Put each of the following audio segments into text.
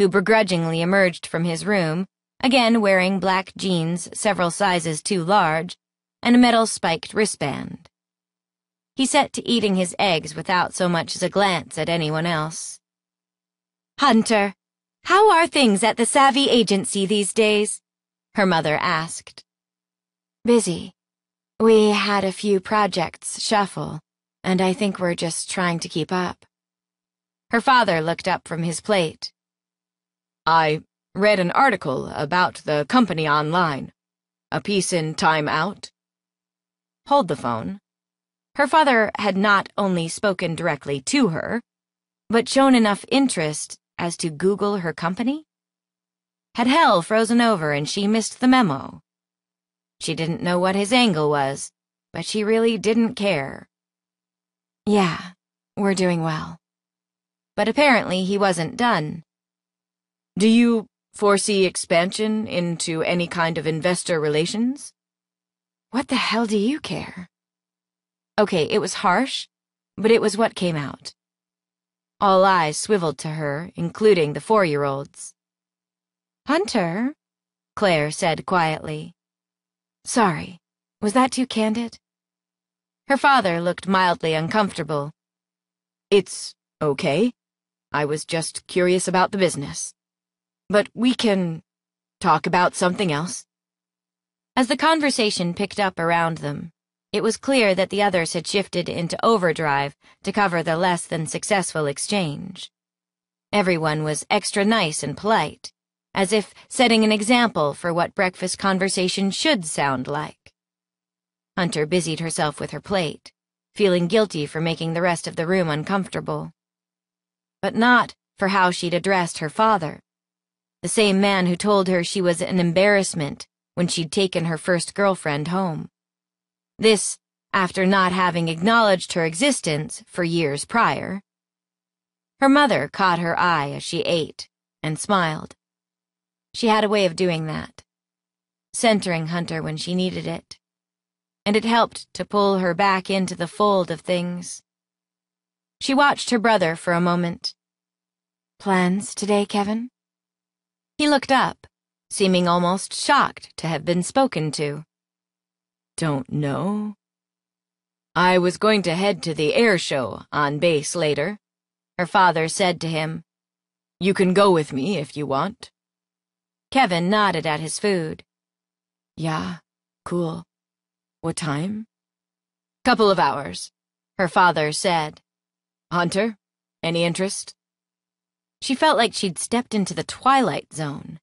who begrudgingly emerged from his room, again wearing black jeans several sizes too large, and a metal spiked wristband. He set to eating his eggs without so much as a glance at anyone else. Hunter, how are things at the Savvy Agency these days? Her mother asked. Busy. We had a few projects shuffle, and I think we're just trying to keep up. Her father looked up from his plate. I read an article about the company online. A piece in Time Out. Hold the phone. Her father had not only spoken directly to her, but shown enough interest as to Google her company? Had hell frozen over and she missed the memo? She didn't know what his angle was, but she really didn't care. Yeah, we're doing well. But apparently he wasn't done. Do you foresee expansion into any kind of investor relations? What the hell do you care? Okay, it was harsh, but it was what came out. All eyes swiveled to her, including the four-year-olds. Hunter, Claire said quietly. Sorry, was that too candid? Her father looked mildly uncomfortable. It's okay. I was just curious about the business. But we can talk about something else. As the conversation picked up around them, it was clear that the others had shifted into overdrive to cover the less than successful exchange. Everyone was extra nice and polite, as if setting an example for what breakfast conversation should sound like. Hunter busied herself with her plate, feeling guilty for making the rest of the room uncomfortable. But not for how she'd addressed her father, the same man who told her she was an embarrassment when she'd taken her first girlfriend home. This after not having acknowledged her existence for years prior. Her mother caught her eye as she ate and smiled. She had a way of doing that, centering Hunter when she needed it, and it helped to pull her back into the fold of things. She watched her brother for a moment. Plans today, Kevin? He looked up, seeming almost shocked to have been spoken to. Don't know. I was going to head to the air show on base later, her father said to him. You can go with me if you want. Kevin nodded at his food. Yeah, cool. What time? Couple of hours, her father said. Hunter, any interest? She felt like she'd stepped into the twilight zone.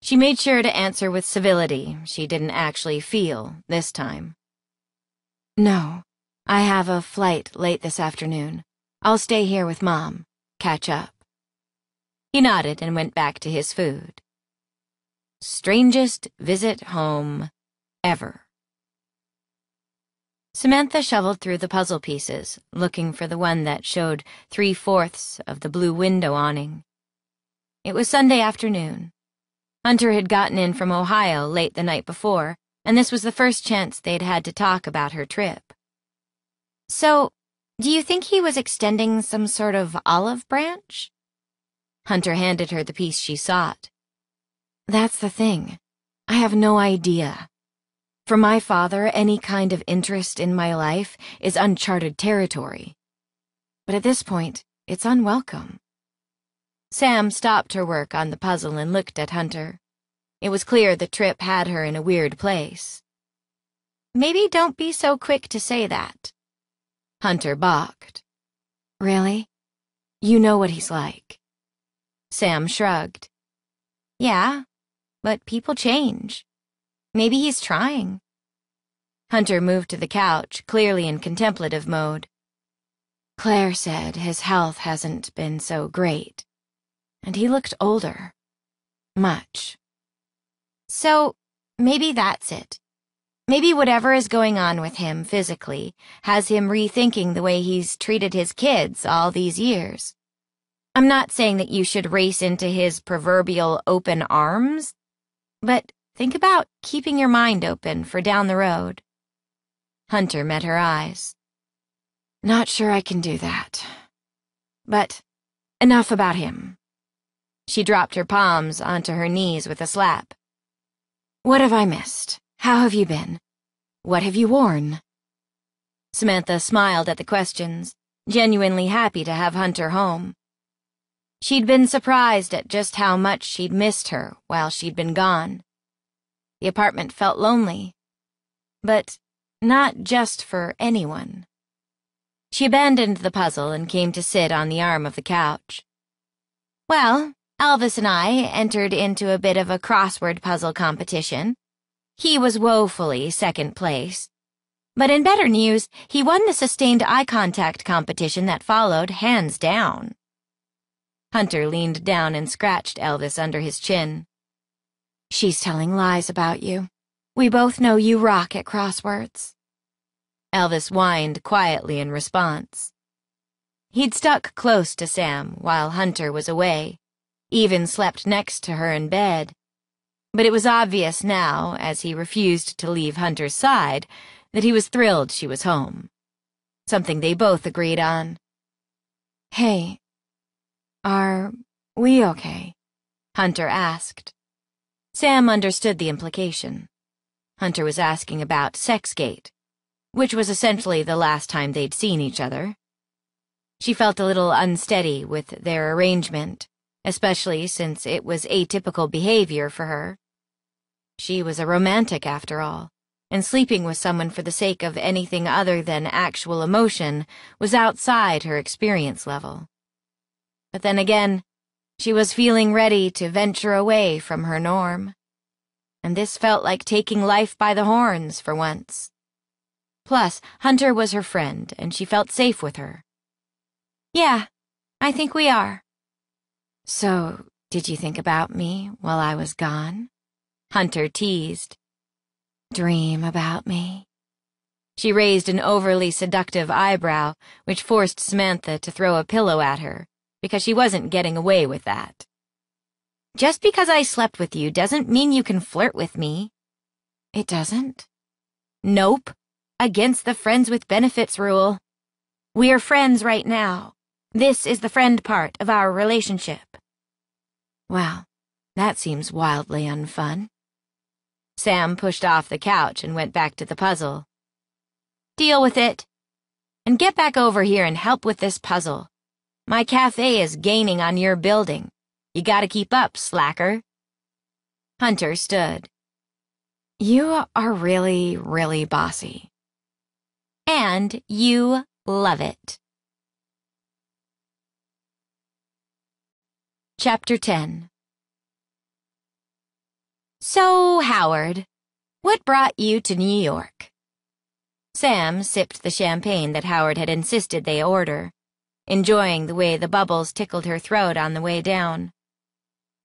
She made sure to answer with civility she didn't actually feel this time. No, I have a flight late this afternoon. I'll stay here with Mom. Catch up. He nodded and went back to his food. Strangest visit home ever. Samantha shoveled through the puzzle pieces, looking for the one that showed three-fourths of the blue window awning. It was Sunday afternoon. Hunter had gotten in from Ohio late the night before, and this was the first chance they'd had to talk about her trip. So, do you think he was extending some sort of olive branch? Hunter handed her the piece she sought. That's the thing. I have no idea. For my father, any kind of interest in my life is uncharted territory. But at this point, it's unwelcome. Sam stopped her work on the puzzle and looked at Hunter. It was clear the trip had her in a weird place. Maybe don't be so quick to say that. Hunter balked. Really? You know what he's like. Sam shrugged. Yeah, but people change. Maybe he's trying. Hunter moved to the couch, clearly in contemplative mode. Claire said his health hasn't been so great and he looked older. Much. So, maybe that's it. Maybe whatever is going on with him physically has him rethinking the way he's treated his kids all these years. I'm not saying that you should race into his proverbial open arms, but think about keeping your mind open for down the road. Hunter met her eyes. Not sure I can do that. But enough about him. She dropped her palms onto her knees with a slap. What have I missed? How have you been? What have you worn? Samantha smiled at the questions, genuinely happy to have Hunter home. She'd been surprised at just how much she'd missed her while she'd been gone. The apartment felt lonely. But not just for anyone. She abandoned the puzzle and came to sit on the arm of the couch. Well, Elvis and I entered into a bit of a crossword puzzle competition. He was woefully second place. But in better news, he won the sustained eye contact competition that followed hands down. Hunter leaned down and scratched Elvis under his chin. She's telling lies about you. We both know you rock at crosswords. Elvis whined quietly in response. He'd stuck close to Sam while Hunter was away even slept next to her in bed. But it was obvious now, as he refused to leave Hunter's side, that he was thrilled she was home. Something they both agreed on. Hey, are we okay? Hunter asked. Sam understood the implication. Hunter was asking about Sexgate, which was essentially the last time they'd seen each other. She felt a little unsteady with their arrangement especially since it was atypical behavior for her. She was a romantic, after all, and sleeping with someone for the sake of anything other than actual emotion was outside her experience level. But then again, she was feeling ready to venture away from her norm. And this felt like taking life by the horns for once. Plus, Hunter was her friend, and she felt safe with her. Yeah, I think we are. So, did you think about me while I was gone? Hunter teased. Dream about me? She raised an overly seductive eyebrow, which forced Samantha to throw a pillow at her, because she wasn't getting away with that. Just because I slept with you doesn't mean you can flirt with me. It doesn't? Nope. Against the friends with benefits rule. We're friends right now. This is the friend part of our relationship. Well, that seems wildly unfun. Sam pushed off the couch and went back to the puzzle. Deal with it. And get back over here and help with this puzzle. My cafe is gaining on your building. You gotta keep up, slacker. Hunter stood. You are really, really bossy. And you love it. Chapter 10 So, Howard, what brought you to New York? Sam sipped the champagne that Howard had insisted they order, enjoying the way the bubbles tickled her throat on the way down.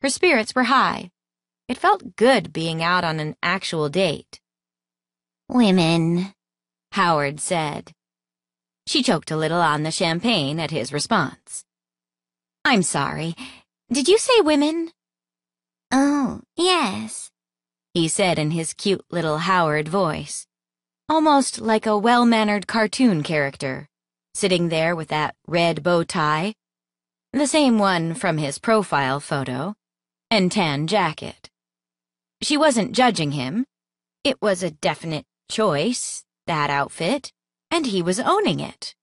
Her spirits were high. It felt good being out on an actual date. Women, Howard said. She choked a little on the champagne at his response. I'm sorry. Did you say women? Oh, yes, he said in his cute little Howard voice, almost like a well-mannered cartoon character, sitting there with that red bow tie, the same one from his profile photo, and tan jacket. She wasn't judging him. It was a definite choice, that outfit, and he was owning it.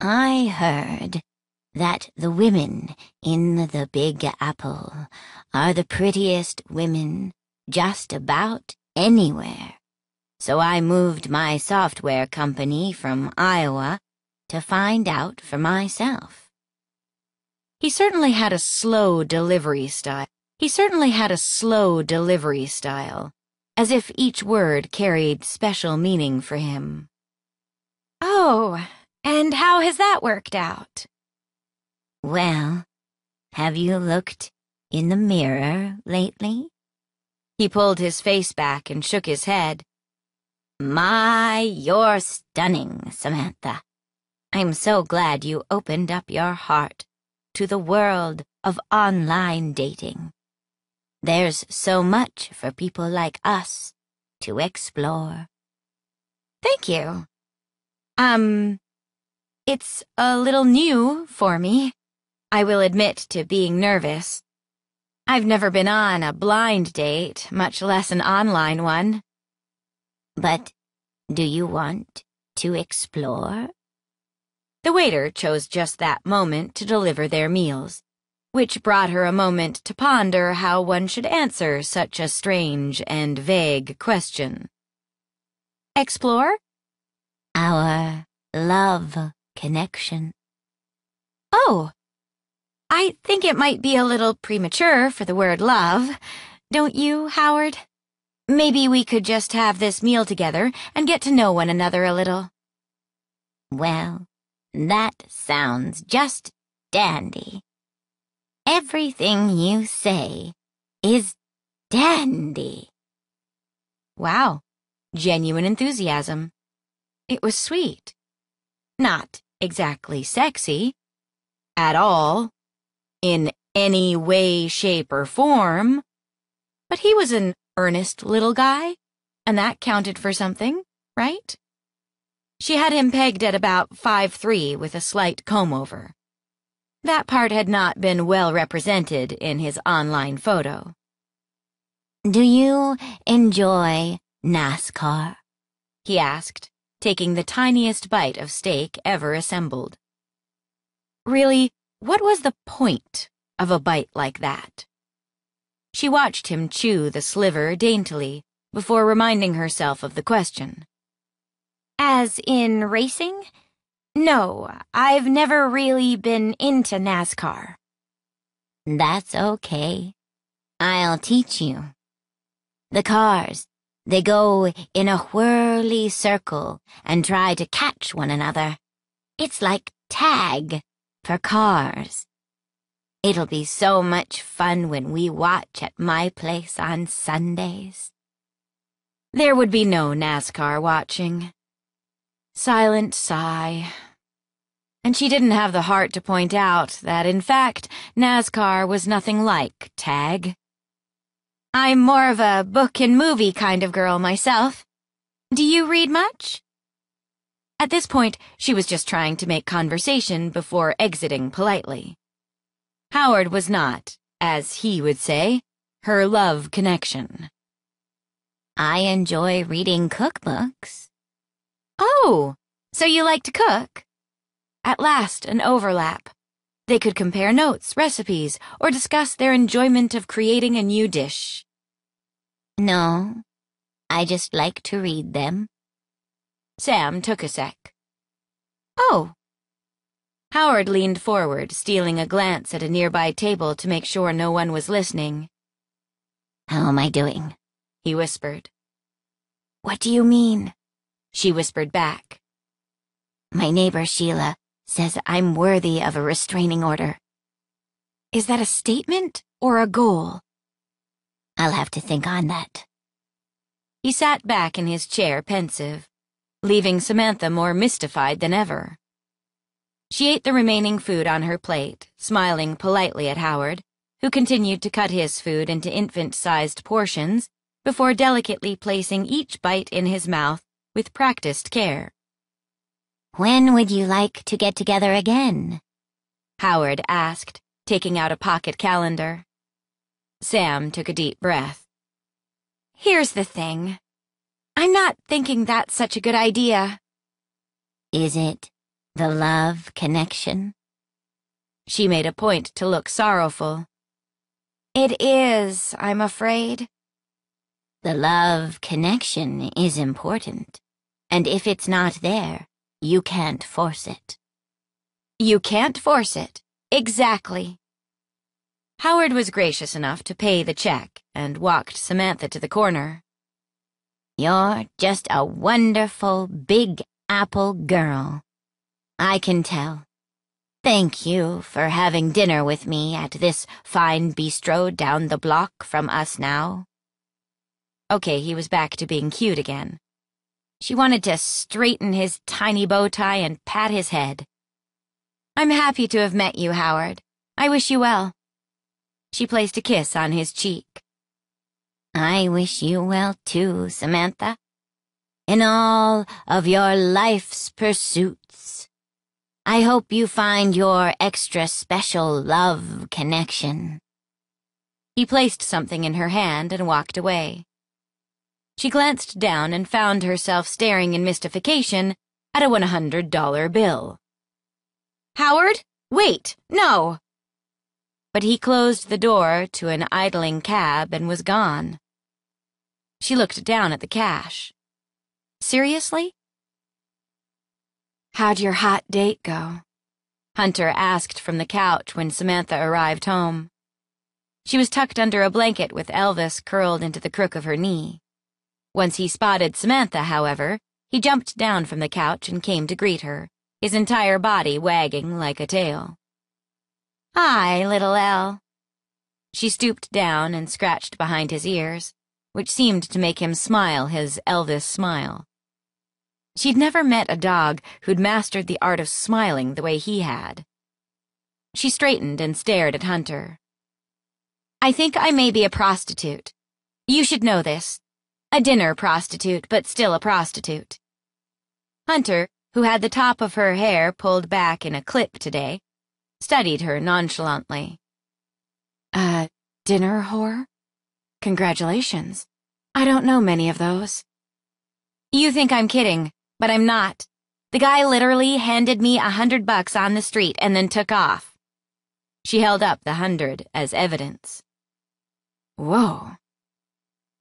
I heard that the women in the Big Apple are the prettiest women just about anywhere. So I moved my software company from Iowa to find out for myself. He certainly had a slow delivery style. He certainly had a slow delivery style, as if each word carried special meaning for him. Oh, and how has that worked out? Well, have you looked in the mirror lately? He pulled his face back and shook his head. My, you're stunning, Samantha. I'm so glad you opened up your heart to the world of online dating. There's so much for people like us to explore. Thank you. Um, it's a little new for me. I will admit to being nervous. I've never been on a blind date, much less an online one. But do you want to explore? The waiter chose just that moment to deliver their meals, which brought her a moment to ponder how one should answer such a strange and vague question. Explore? Our love connection. Oh, I think it might be a little premature for the word love. Don't you, Howard? Maybe we could just have this meal together and get to know one another a little. Well, that sounds just dandy. Everything you say is dandy. Wow, genuine enthusiasm. It was sweet. Not exactly sexy. At all. In any way, shape, or form. But he was an earnest little guy, and that counted for something, right? She had him pegged at about five three with a slight comb over. That part had not been well represented in his online photo. Do you enjoy NASCAR? He asked, taking the tiniest bite of steak ever assembled. Really, what was the point of a bite like that? She watched him chew the sliver daintily before reminding herself of the question. As in racing? No, I've never really been into NASCAR. That's okay. I'll teach you. The cars, they go in a whirly circle and try to catch one another. It's like tag for cars. It'll be so much fun when we watch at my place on Sundays. There would be no NASCAR watching. Silent sigh. And she didn't have the heart to point out that, in fact, NASCAR was nothing like tag. I'm more of a book and movie kind of girl myself. Do you read much? At this point, she was just trying to make conversation before exiting politely. Howard was not, as he would say, her love connection. I enjoy reading cookbooks. Oh, so you like to cook? At last, an overlap. They could compare notes, recipes, or discuss their enjoyment of creating a new dish. No, I just like to read them. Sam took a sec. Oh. Howard leaned forward, stealing a glance at a nearby table to make sure no one was listening. How am I doing? He whispered. What do you mean? She whispered back. My neighbor Sheila says I'm worthy of a restraining order. Is that a statement or a goal? I'll have to think on that. He sat back in his chair pensive, leaving Samantha more mystified than ever. She ate the remaining food on her plate, smiling politely at Howard, who continued to cut his food into infant-sized portions before delicately placing each bite in his mouth with practiced care. When would you like to get together again? Howard asked, taking out a pocket calendar. Sam took a deep breath. Here's the thing. I'm not thinking that's such a good idea. Is it the love connection? She made a point to look sorrowful. It is, I'm afraid. The love connection is important. And if it's not there, you can't force it. You can't force it. Exactly. Howard was gracious enough to pay the check and walked Samantha to the corner. You're just a wonderful big apple girl. I can tell. Thank you for having dinner with me at this fine bistro down the block from us now. Okay, he was back to being cute again. She wanted to straighten his tiny bow tie and pat his head. I'm happy to have met you, Howard. I wish you well. She placed a kiss on his cheek. I wish you well too, Samantha. In all of your life's pursuits. I hope you find your extra special love connection. He placed something in her hand and walked away. She glanced down and found herself staring in mystification at a $100 bill. Howard? Wait, no! But he closed the door to an idling cab and was gone. She looked down at the cash. Seriously? How'd your hot date go? Hunter asked from the couch when Samantha arrived home. She was tucked under a blanket with Elvis curled into the crook of her knee. Once he spotted Samantha, however, he jumped down from the couch and came to greet her, his entire body wagging like a tail. Hi, little El. She stooped down and scratched behind his ears, which seemed to make him smile his Elvis smile. She'd never met a dog who'd mastered the art of smiling the way he had. She straightened and stared at Hunter. I think I may be a prostitute. You should know this. A dinner prostitute, but still a prostitute. Hunter, who had the top of her hair pulled back in a clip today, studied her nonchalantly. A dinner whore? Congratulations. I don't know many of those. You think I'm kidding, but I'm not. The guy literally handed me a hundred bucks on the street and then took off. She held up the hundred as evidence. Whoa.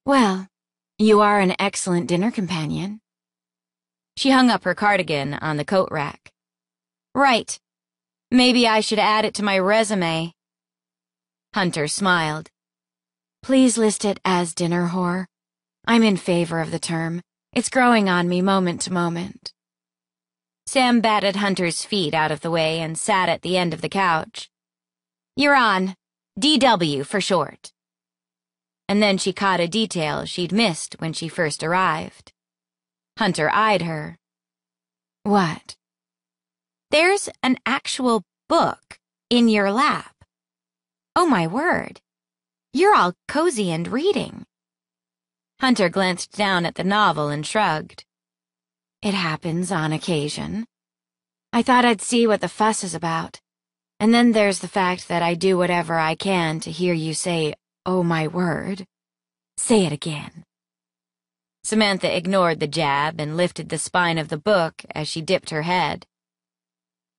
Well, you are an excellent dinner companion. She hung up her cardigan on the coat rack. Right. Maybe I should add it to my resume. Hunter smiled. Please list it as dinner whore. I'm in favor of the term. It's growing on me moment to moment. Sam batted Hunter's feet out of the way and sat at the end of the couch. You're on. DW for short. And then she caught a detail she'd missed when she first arrived. Hunter eyed her. What? There's an actual book in your lap. Oh my word. You're all cozy and reading. Hunter glanced down at the novel and shrugged. It happens on occasion. I thought I'd see what the fuss is about. And then there's the fact that I do whatever I can to hear you say, oh my word. Say it again. Samantha ignored the jab and lifted the spine of the book as she dipped her head.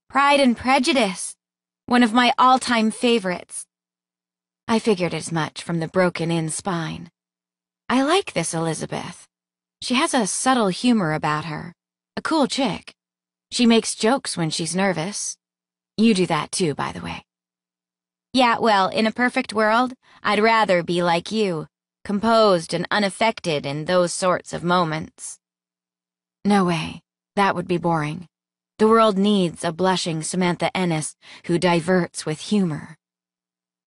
Pride and Prejudice, one of my all-time favorites. I figured as much from the broken-in spine. I like this Elizabeth. She has a subtle humor about her. A cool chick. She makes jokes when she's nervous. You do that too, by the way. Yeah, well, in a perfect world, I'd rather be like you, composed and unaffected in those sorts of moments. No way. That would be boring. The world needs a blushing Samantha Ennis who diverts with humor.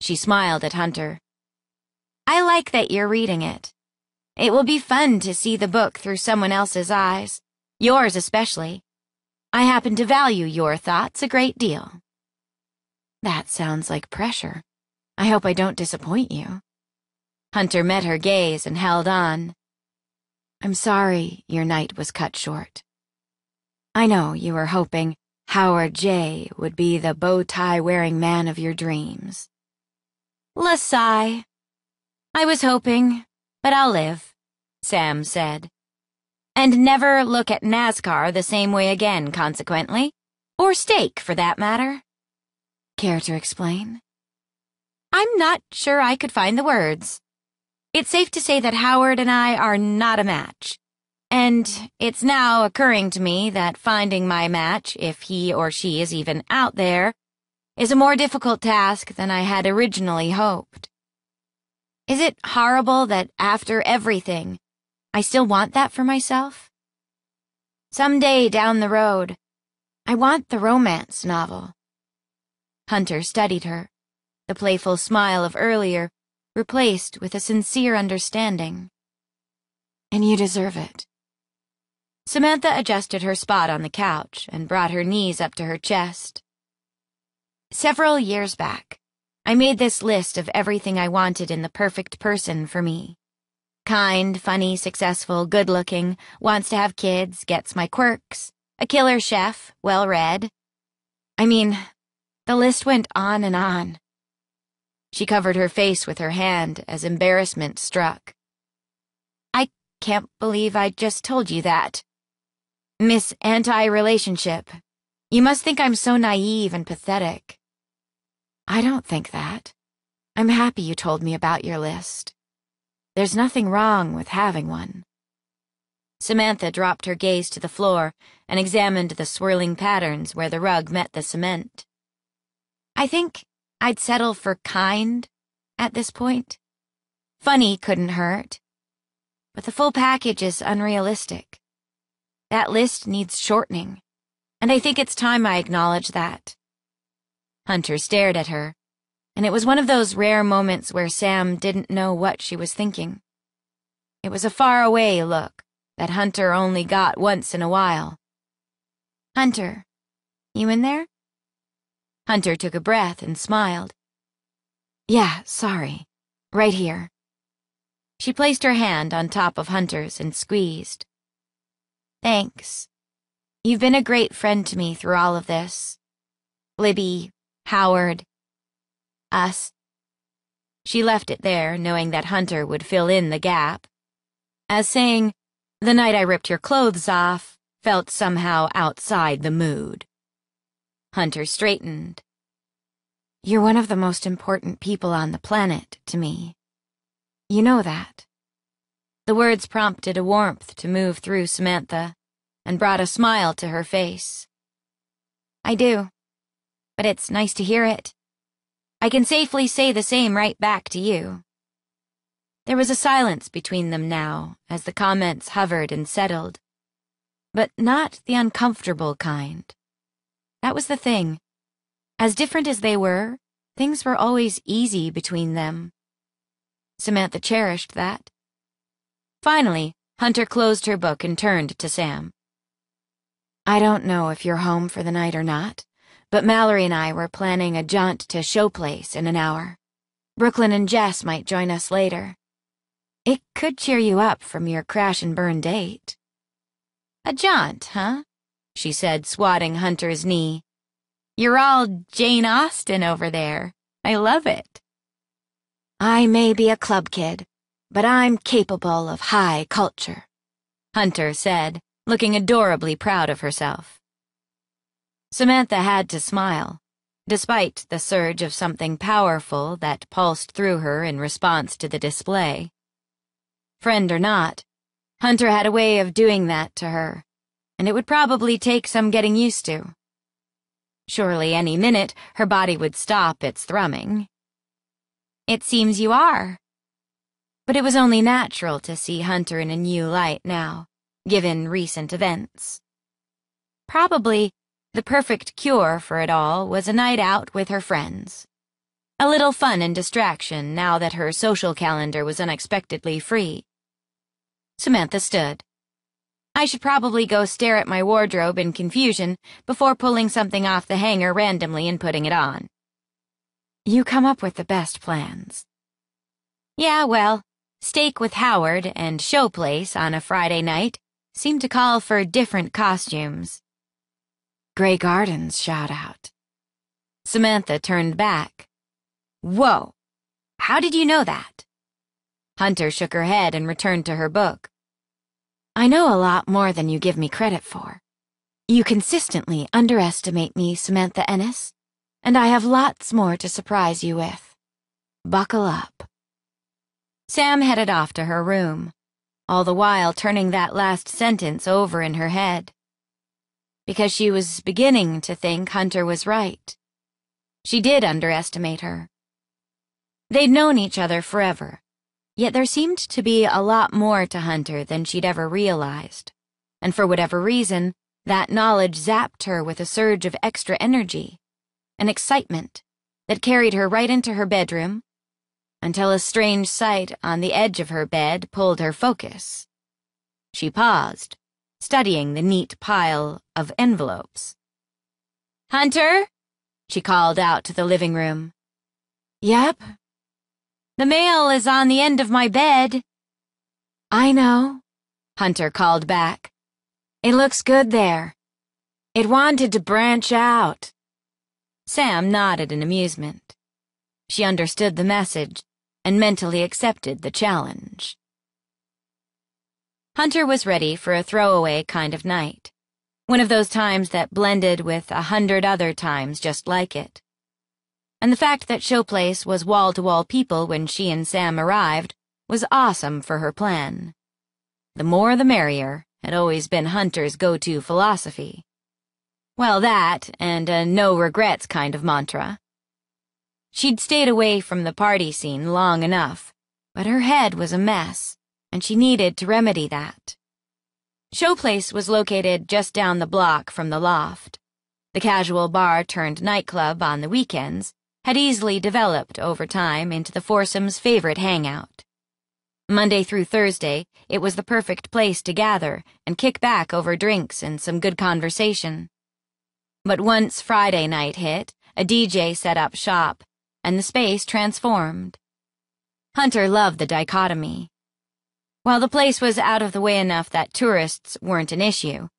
She smiled at Hunter. I like that you're reading it. It will be fun to see the book through someone else's eyes, yours especially. I happen to value your thoughts a great deal. That sounds like pressure. I hope I don't disappoint you. Hunter met her gaze and held on. I'm sorry your night was cut short. I know you were hoping Howard J. would be the bow tie wearing man of your dreams. Lasai. I was hoping, but I'll live, Sam said. And never look at NASCAR the same way again, consequently. Or steak, for that matter. Care to explain? I'm not sure I could find the words. It's safe to say that Howard and I are not a match. And it's now occurring to me that finding my match, if he or she is even out there, is a more difficult task than I had originally hoped. Is it horrible that after everything, I still want that for myself? Someday down the road, I want the romance novel. Hunter studied her, the playful smile of earlier replaced with a sincere understanding. And you deserve it. Samantha adjusted her spot on the couch and brought her knees up to her chest. Several years back, I made this list of everything I wanted in the perfect person for me. Kind, funny, successful, good-looking, wants to have kids, gets my quirks, a killer chef, well-read. I mean, the list went on and on. She covered her face with her hand as embarrassment struck. I can't believe I just told you that. Miss Anti-Relationship, you must think I'm so naive and pathetic. I don't think that. I'm happy you told me about your list. There's nothing wrong with having one. Samantha dropped her gaze to the floor and examined the swirling patterns where the rug met the cement. I think I'd settle for kind at this point. Funny couldn't hurt. But the full package is unrealistic. That list needs shortening, and I think it's time I acknowledge that. Hunter stared at her, and it was one of those rare moments where Sam didn't know what she was thinking. It was a faraway look that Hunter only got once in a while. Hunter, you in there? Hunter took a breath and smiled. Yeah, sorry. Right here. She placed her hand on top of Hunter's and squeezed. Thanks. You've been a great friend to me through all of this. Libby, Howard, us. She left it there, knowing that Hunter would fill in the gap. As saying, the night I ripped your clothes off felt somehow outside the mood. Hunter straightened. You're one of the most important people on the planet to me. You know that. The words prompted a warmth to move through Samantha and brought a smile to her face. I do, but it's nice to hear it. I can safely say the same right back to you. There was a silence between them now as the comments hovered and settled, but not the uncomfortable kind. That was the thing. As different as they were, things were always easy between them. Samantha cherished that. Finally, Hunter closed her book and turned to Sam. I don't know if you're home for the night or not, but Mallory and I were planning a jaunt to Showplace in an hour. Brooklyn and Jess might join us later. It could cheer you up from your crash and burn date. A jaunt, huh? She said, swatting Hunter's knee. You're all Jane Austen over there. I love it. I may be a club kid, but I'm capable of high culture, Hunter said, looking adorably proud of herself. Samantha had to smile, despite the surge of something powerful that pulsed through her in response to the display. Friend or not, Hunter had a way of doing that to her and it would probably take some getting used to. Surely any minute her body would stop its thrumming. It seems you are. But it was only natural to see Hunter in a new light now, given recent events. Probably the perfect cure for it all was a night out with her friends. A little fun and distraction now that her social calendar was unexpectedly free. Samantha stood. I should probably go stare at my wardrobe in confusion before pulling something off the hanger randomly and putting it on. You come up with the best plans. Yeah, well, steak with Howard and showplace on a Friday night seem to call for different costumes. Grey Gardens shout out. Samantha turned back. Whoa! How did you know that? Hunter shook her head and returned to her book. I know a lot more than you give me credit for. You consistently underestimate me, Samantha Ennis, and I have lots more to surprise you with. Buckle up. Sam headed off to her room, all the while turning that last sentence over in her head. Because she was beginning to think Hunter was right. She did underestimate her. They'd known each other forever Yet there seemed to be a lot more to Hunter than she'd ever realized. And for whatever reason, that knowledge zapped her with a surge of extra energy, an excitement that carried her right into her bedroom until a strange sight on the edge of her bed pulled her focus. She paused, studying the neat pile of envelopes. Hunter? She called out to the living room. Yep, the mail is on the end of my bed. I know, Hunter called back. It looks good there. It wanted to branch out. Sam nodded in amusement. She understood the message and mentally accepted the challenge. Hunter was ready for a throwaway kind of night. One of those times that blended with a hundred other times just like it. And the fact that Showplace was wall-to-wall people when she and Sam arrived was awesome for her plan. The more the merrier had always been Hunter's go-to philosophy. Well, that, and a no regrets kind of mantra. She'd stayed away from the party scene long enough, but her head was a mess, and she needed to remedy that. Showplace was located just down the block from the loft. The casual bar turned nightclub on the weekends had easily developed over time into the foursome's favorite hangout. Monday through Thursday, it was the perfect place to gather and kick back over drinks and some good conversation. But once Friday night hit, a DJ set up shop and the space transformed. Hunter loved the dichotomy. While the place was out of the way enough that tourists weren't an issue,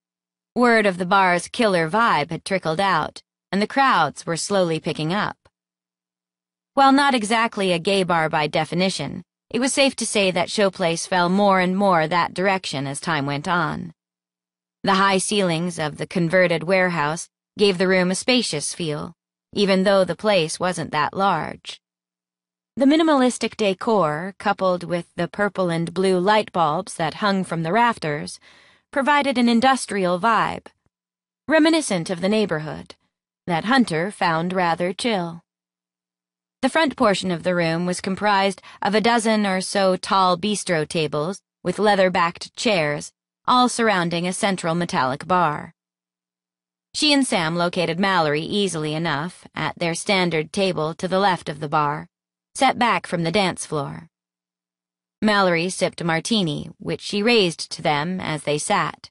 word of the bar's killer vibe had trickled out, and the crowds were slowly picking up. While not exactly a gay bar by definition, it was safe to say that Showplace fell more and more that direction as time went on. The high ceilings of the converted warehouse gave the room a spacious feel, even though the place wasn't that large. The minimalistic decor, coupled with the purple and blue light bulbs that hung from the rafters, provided an industrial vibe, reminiscent of the neighborhood, that Hunter found rather chill. The front portion of the room was comprised of a dozen or so tall bistro tables with leather-backed chairs, all surrounding a central metallic bar. She and Sam located Mallory easily enough at their standard table to the left of the bar, set back from the dance floor. Mallory sipped a martini, which she raised to them as they sat.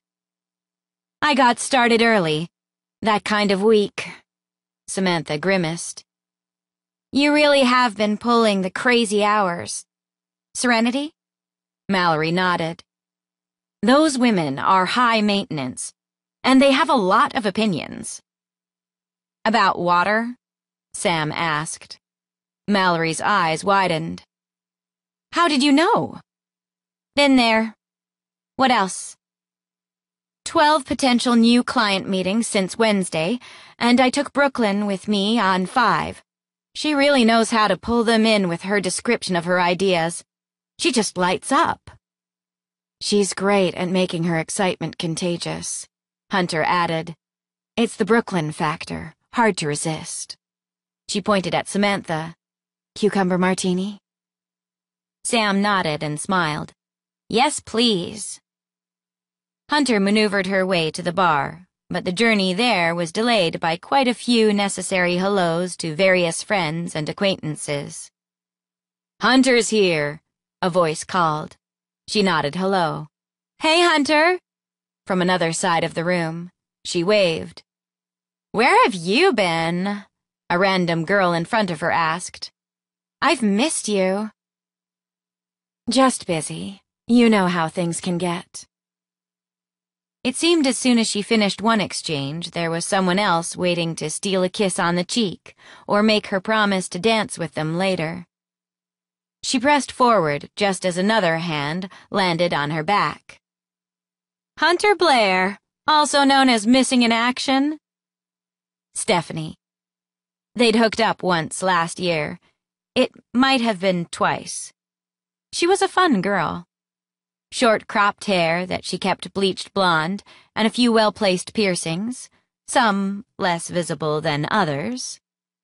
I got started early. That kind of week. Samantha grimaced. You really have been pulling the crazy hours. Serenity? Mallory nodded. Those women are high maintenance, and they have a lot of opinions. About water? Sam asked. Mallory's eyes widened. How did you know? Been there. What else? Twelve potential new client meetings since Wednesday, and I took Brooklyn with me on five. She really knows how to pull them in with her description of her ideas. She just lights up. She's great at making her excitement contagious. Hunter added. It's the Brooklyn factor, hard to resist. She pointed at Samantha. Cucumber martini? Sam nodded and smiled. Yes, please. Hunter maneuvered her way to the bar, but the journey there was delayed by quite a few necessary hellos to various friends and acquaintances. Hunter's here, a voice called. She nodded hello. Hey, Hunter! From another side of the room, she waved. Where have you been? A random girl in front of her asked. I've missed you. Just busy. You know how things can get. It seemed as soon as she finished one exchange, there was someone else waiting to steal a kiss on the cheek or make her promise to dance with them later. She pressed forward just as another hand landed on her back. Hunter Blair, also known as Missing in Action. Stephanie. They'd hooked up once last year. It might have been twice. She was a fun girl. Short cropped hair that she kept bleached blonde, and a few well-placed piercings, some less visible than others,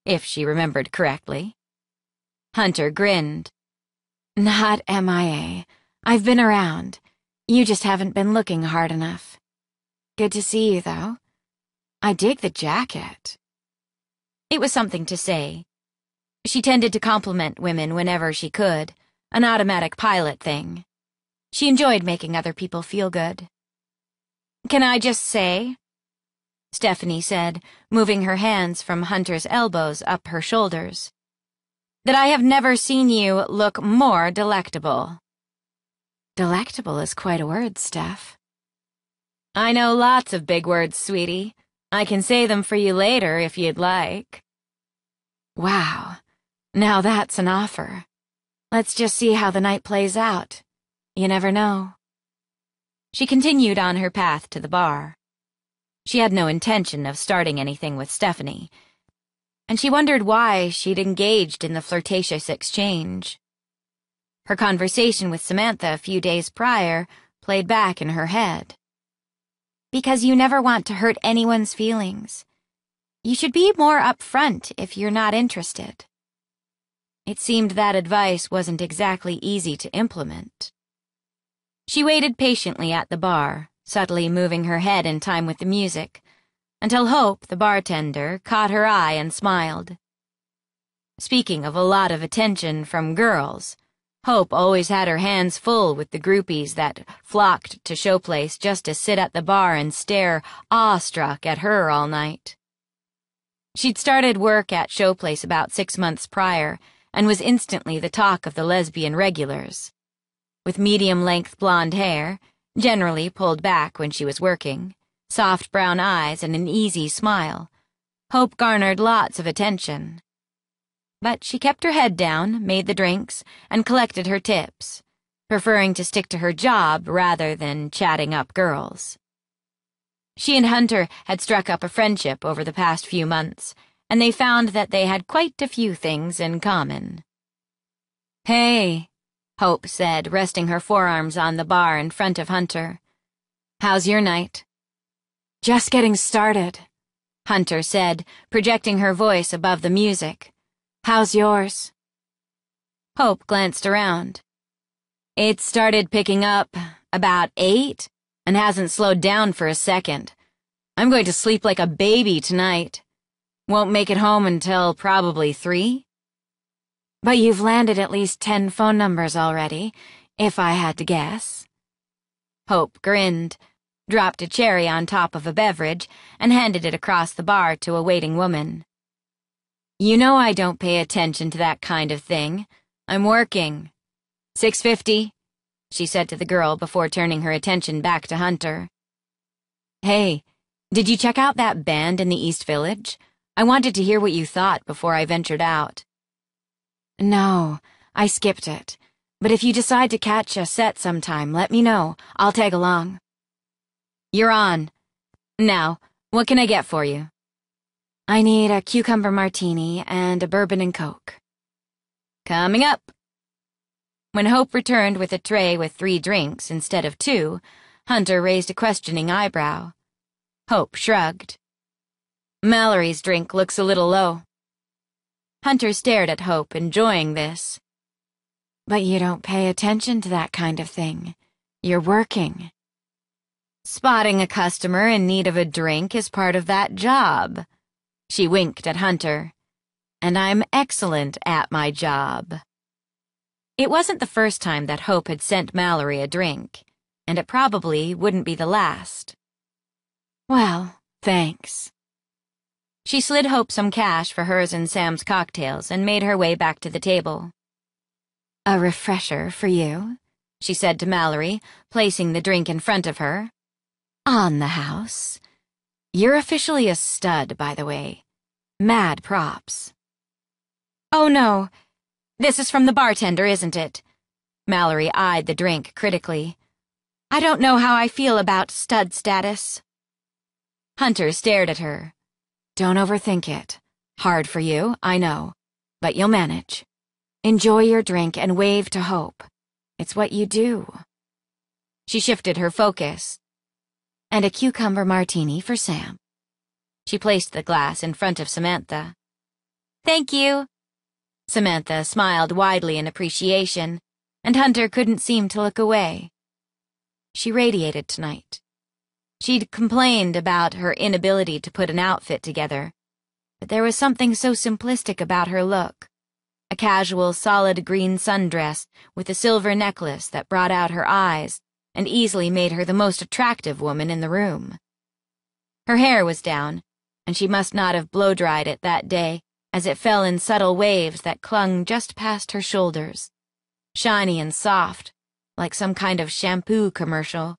if she remembered correctly. Hunter grinned. Not MIA. I've been around. You just haven't been looking hard enough. Good to see you, though. I dig the jacket. It was something to say. She tended to compliment women whenever she could, an automatic pilot thing. She enjoyed making other people feel good. Can I just say? Stephanie said, moving her hands from Hunter's elbows up her shoulders. That I have never seen you look more delectable. Delectable is quite a word, Steph. I know lots of big words, sweetie. I can say them for you later if you'd like. Wow. Now that's an offer. Let's just see how the night plays out. You never know. She continued on her path to the bar. She had no intention of starting anything with Stephanie, and she wondered why she'd engaged in the flirtatious exchange. Her conversation with Samantha a few days prior played back in her head. Because you never want to hurt anyone's feelings. You should be more upfront if you're not interested. It seemed that advice wasn't exactly easy to implement. She waited patiently at the bar, subtly moving her head in time with the music, until Hope, the bartender, caught her eye and smiled. Speaking of a lot of attention from girls, Hope always had her hands full with the groupies that flocked to Showplace just to sit at the bar and stare awestruck at her all night. She'd started work at Showplace about six months prior and was instantly the talk of the lesbian regulars. With medium-length blonde hair, generally pulled back when she was working, soft brown eyes, and an easy smile, Hope garnered lots of attention. But she kept her head down, made the drinks, and collected her tips, preferring to stick to her job rather than chatting up girls. She and Hunter had struck up a friendship over the past few months, and they found that they had quite a few things in common. Hey, Hope said, resting her forearms on the bar in front of Hunter. How's your night? Just getting started, Hunter said, projecting her voice above the music. How's yours? Hope glanced around. It started picking up about eight and hasn't slowed down for a second. I'm going to sleep like a baby tonight. Won't make it home until probably three. But you've landed at least ten phone numbers already, if I had to guess. Hope grinned, dropped a cherry on top of a beverage, and handed it across the bar to a waiting woman. You know I don't pay attention to that kind of thing. I'm working. Six fifty, she said to the girl before turning her attention back to Hunter. Hey, did you check out that band in the East Village? I wanted to hear what you thought before I ventured out. No, I skipped it. But if you decide to catch a set sometime, let me know. I'll tag along. You're on. Now, what can I get for you? I need a cucumber martini and a bourbon and coke. Coming up. When Hope returned with a tray with three drinks instead of two, Hunter raised a questioning eyebrow. Hope shrugged. Mallory's drink looks a little low. Hunter stared at Hope, enjoying this. But you don't pay attention to that kind of thing. You're working. Spotting a customer in need of a drink is part of that job. She winked at Hunter. And I'm excellent at my job. It wasn't the first time that Hope had sent Mallory a drink, and it probably wouldn't be the last. Well, thanks. She slid Hope some cash for hers and Sam's cocktails and made her way back to the table. A refresher for you, she said to Mallory, placing the drink in front of her. On the house. You're officially a stud, by the way. Mad props. Oh no. This is from the bartender, isn't it? Mallory eyed the drink critically. I don't know how I feel about stud status. Hunter stared at her. Don't overthink it. Hard for you, I know, but you'll manage. Enjoy your drink and wave to hope. It's what you do. She shifted her focus. And a cucumber martini for Sam. She placed the glass in front of Samantha. Thank you. Samantha smiled widely in appreciation, and Hunter couldn't seem to look away. She radiated tonight. She'd complained about her inability to put an outfit together, but there was something so simplistic about her look. A casual, solid green sundress with a silver necklace that brought out her eyes and easily made her the most attractive woman in the room. Her hair was down, and she must not have blow-dried it that day, as it fell in subtle waves that clung just past her shoulders, shiny and soft, like some kind of shampoo commercial.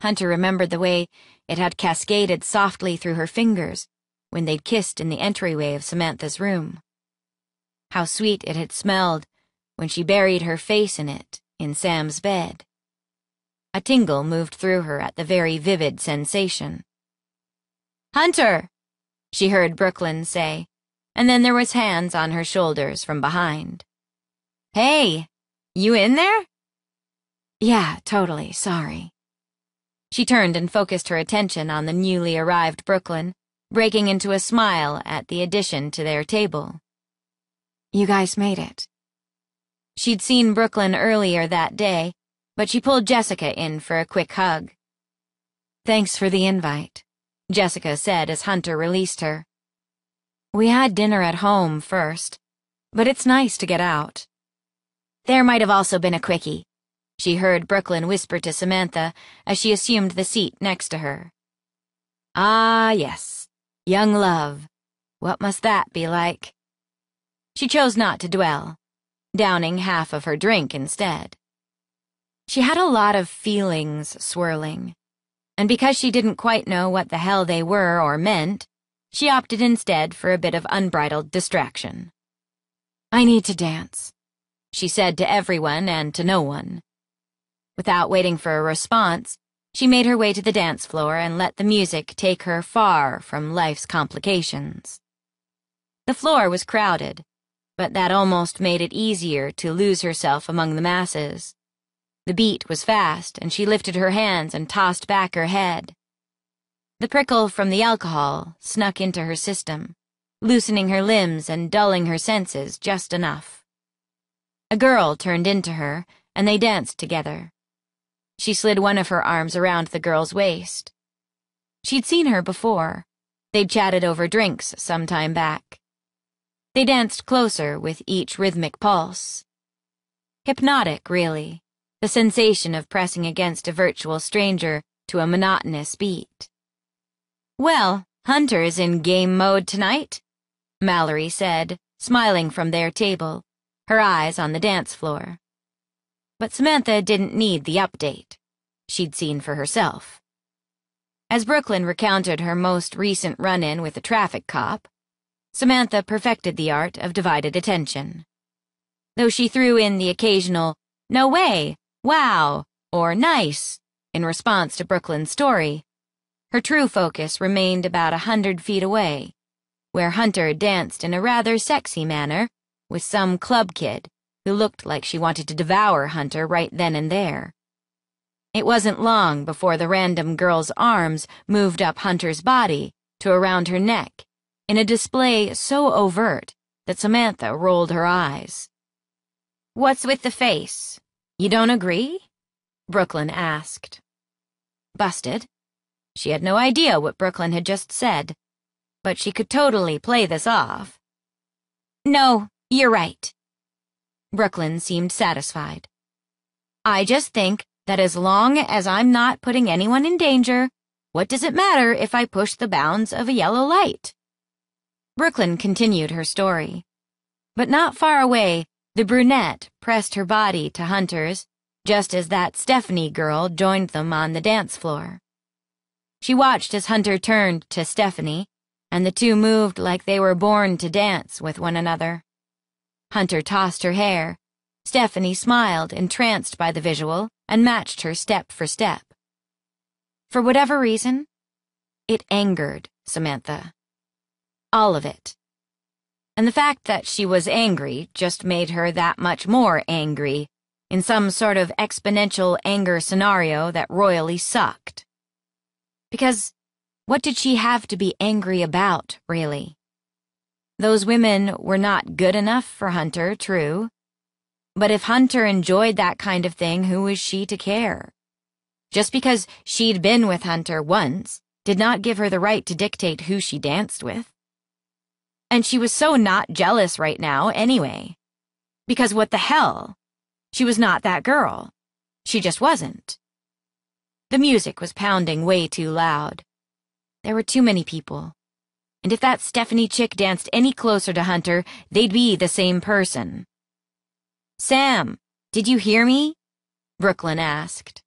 Hunter remembered the way it had cascaded softly through her fingers when they'd kissed in the entryway of Samantha's room. how sweet it had smelled when she buried her face in it in Sam's bed. A tingle moved through her at the very vivid sensation. Hunter! she heard Brooklyn say, and then there was hands on her shoulders from behind. Hey, you in there? Yeah, totally, sorry. She turned and focused her attention on the newly arrived Brooklyn, breaking into a smile at the addition to their table. You guys made it. She'd seen Brooklyn earlier that day, but she pulled Jessica in for a quick hug. Thanks for the invite, Jessica said as Hunter released her. We had dinner at home first, but it's nice to get out. There might have also been a quickie, she heard Brooklyn whisper to Samantha as she assumed the seat next to her. Ah, yes, young love. What must that be like? She chose not to dwell, downing half of her drink instead. She had a lot of feelings swirling, and because she didn't quite know what the hell they were or meant, she opted instead for a bit of unbridled distraction. I need to dance, she said to everyone and to no one. Without waiting for a response, she made her way to the dance floor and let the music take her far from life's complications. The floor was crowded, but that almost made it easier to lose herself among the masses. The beat was fast, and she lifted her hands and tossed back her head. The prickle from the alcohol snuck into her system, loosening her limbs and dulling her senses just enough. A girl turned into her, and they danced together. She slid one of her arms around the girl's waist. She'd seen her before. They'd chatted over drinks some time back. They danced closer with each rhythmic pulse. Hypnotic, really, the sensation of pressing against a virtual stranger to a monotonous beat. Well, Hunter's in game mode tonight, Mallory said, smiling from their table, her eyes on the dance floor. But Samantha didn't need the update. She'd seen for herself. As Brooklyn recounted her most recent run-in with a traffic cop, Samantha perfected the art of divided attention. Though she threw in the occasional, no way, wow, or nice, in response to Brooklyn's story, her true focus remained about a hundred feet away, where Hunter danced in a rather sexy manner with some club kid who looked like she wanted to devour Hunter right then and there. It wasn't long before the random girl's arms moved up Hunter's body to around her neck in a display so overt that Samantha rolled her eyes. What's with the face? You don't agree? Brooklyn asked. Busted. She had no idea what Brooklyn had just said, but she could totally play this off. No, you're right. Brooklyn seemed satisfied. I just think that as long as I'm not putting anyone in danger, what does it matter if I push the bounds of a yellow light? Brooklyn continued her story. But not far away, the brunette pressed her body to Hunter's, just as that Stephanie girl joined them on the dance floor. She watched as Hunter turned to Stephanie, and the two moved like they were born to dance with one another. Hunter tossed her hair. Stephanie smiled, entranced by the visual, and matched her step for step. For whatever reason, it angered Samantha. All of it. And the fact that she was angry just made her that much more angry, in some sort of exponential anger scenario that royally sucked. Because what did she have to be angry about, really? Those women were not good enough for Hunter, true. But if Hunter enjoyed that kind of thing, who was she to care? Just because she'd been with Hunter once did not give her the right to dictate who she danced with. And she was so not jealous right now, anyway. Because what the hell? She was not that girl. She just wasn't. The music was pounding way too loud. There were too many people and if that Stephanie chick danced any closer to Hunter, they'd be the same person. Sam, did you hear me? Brooklyn asked.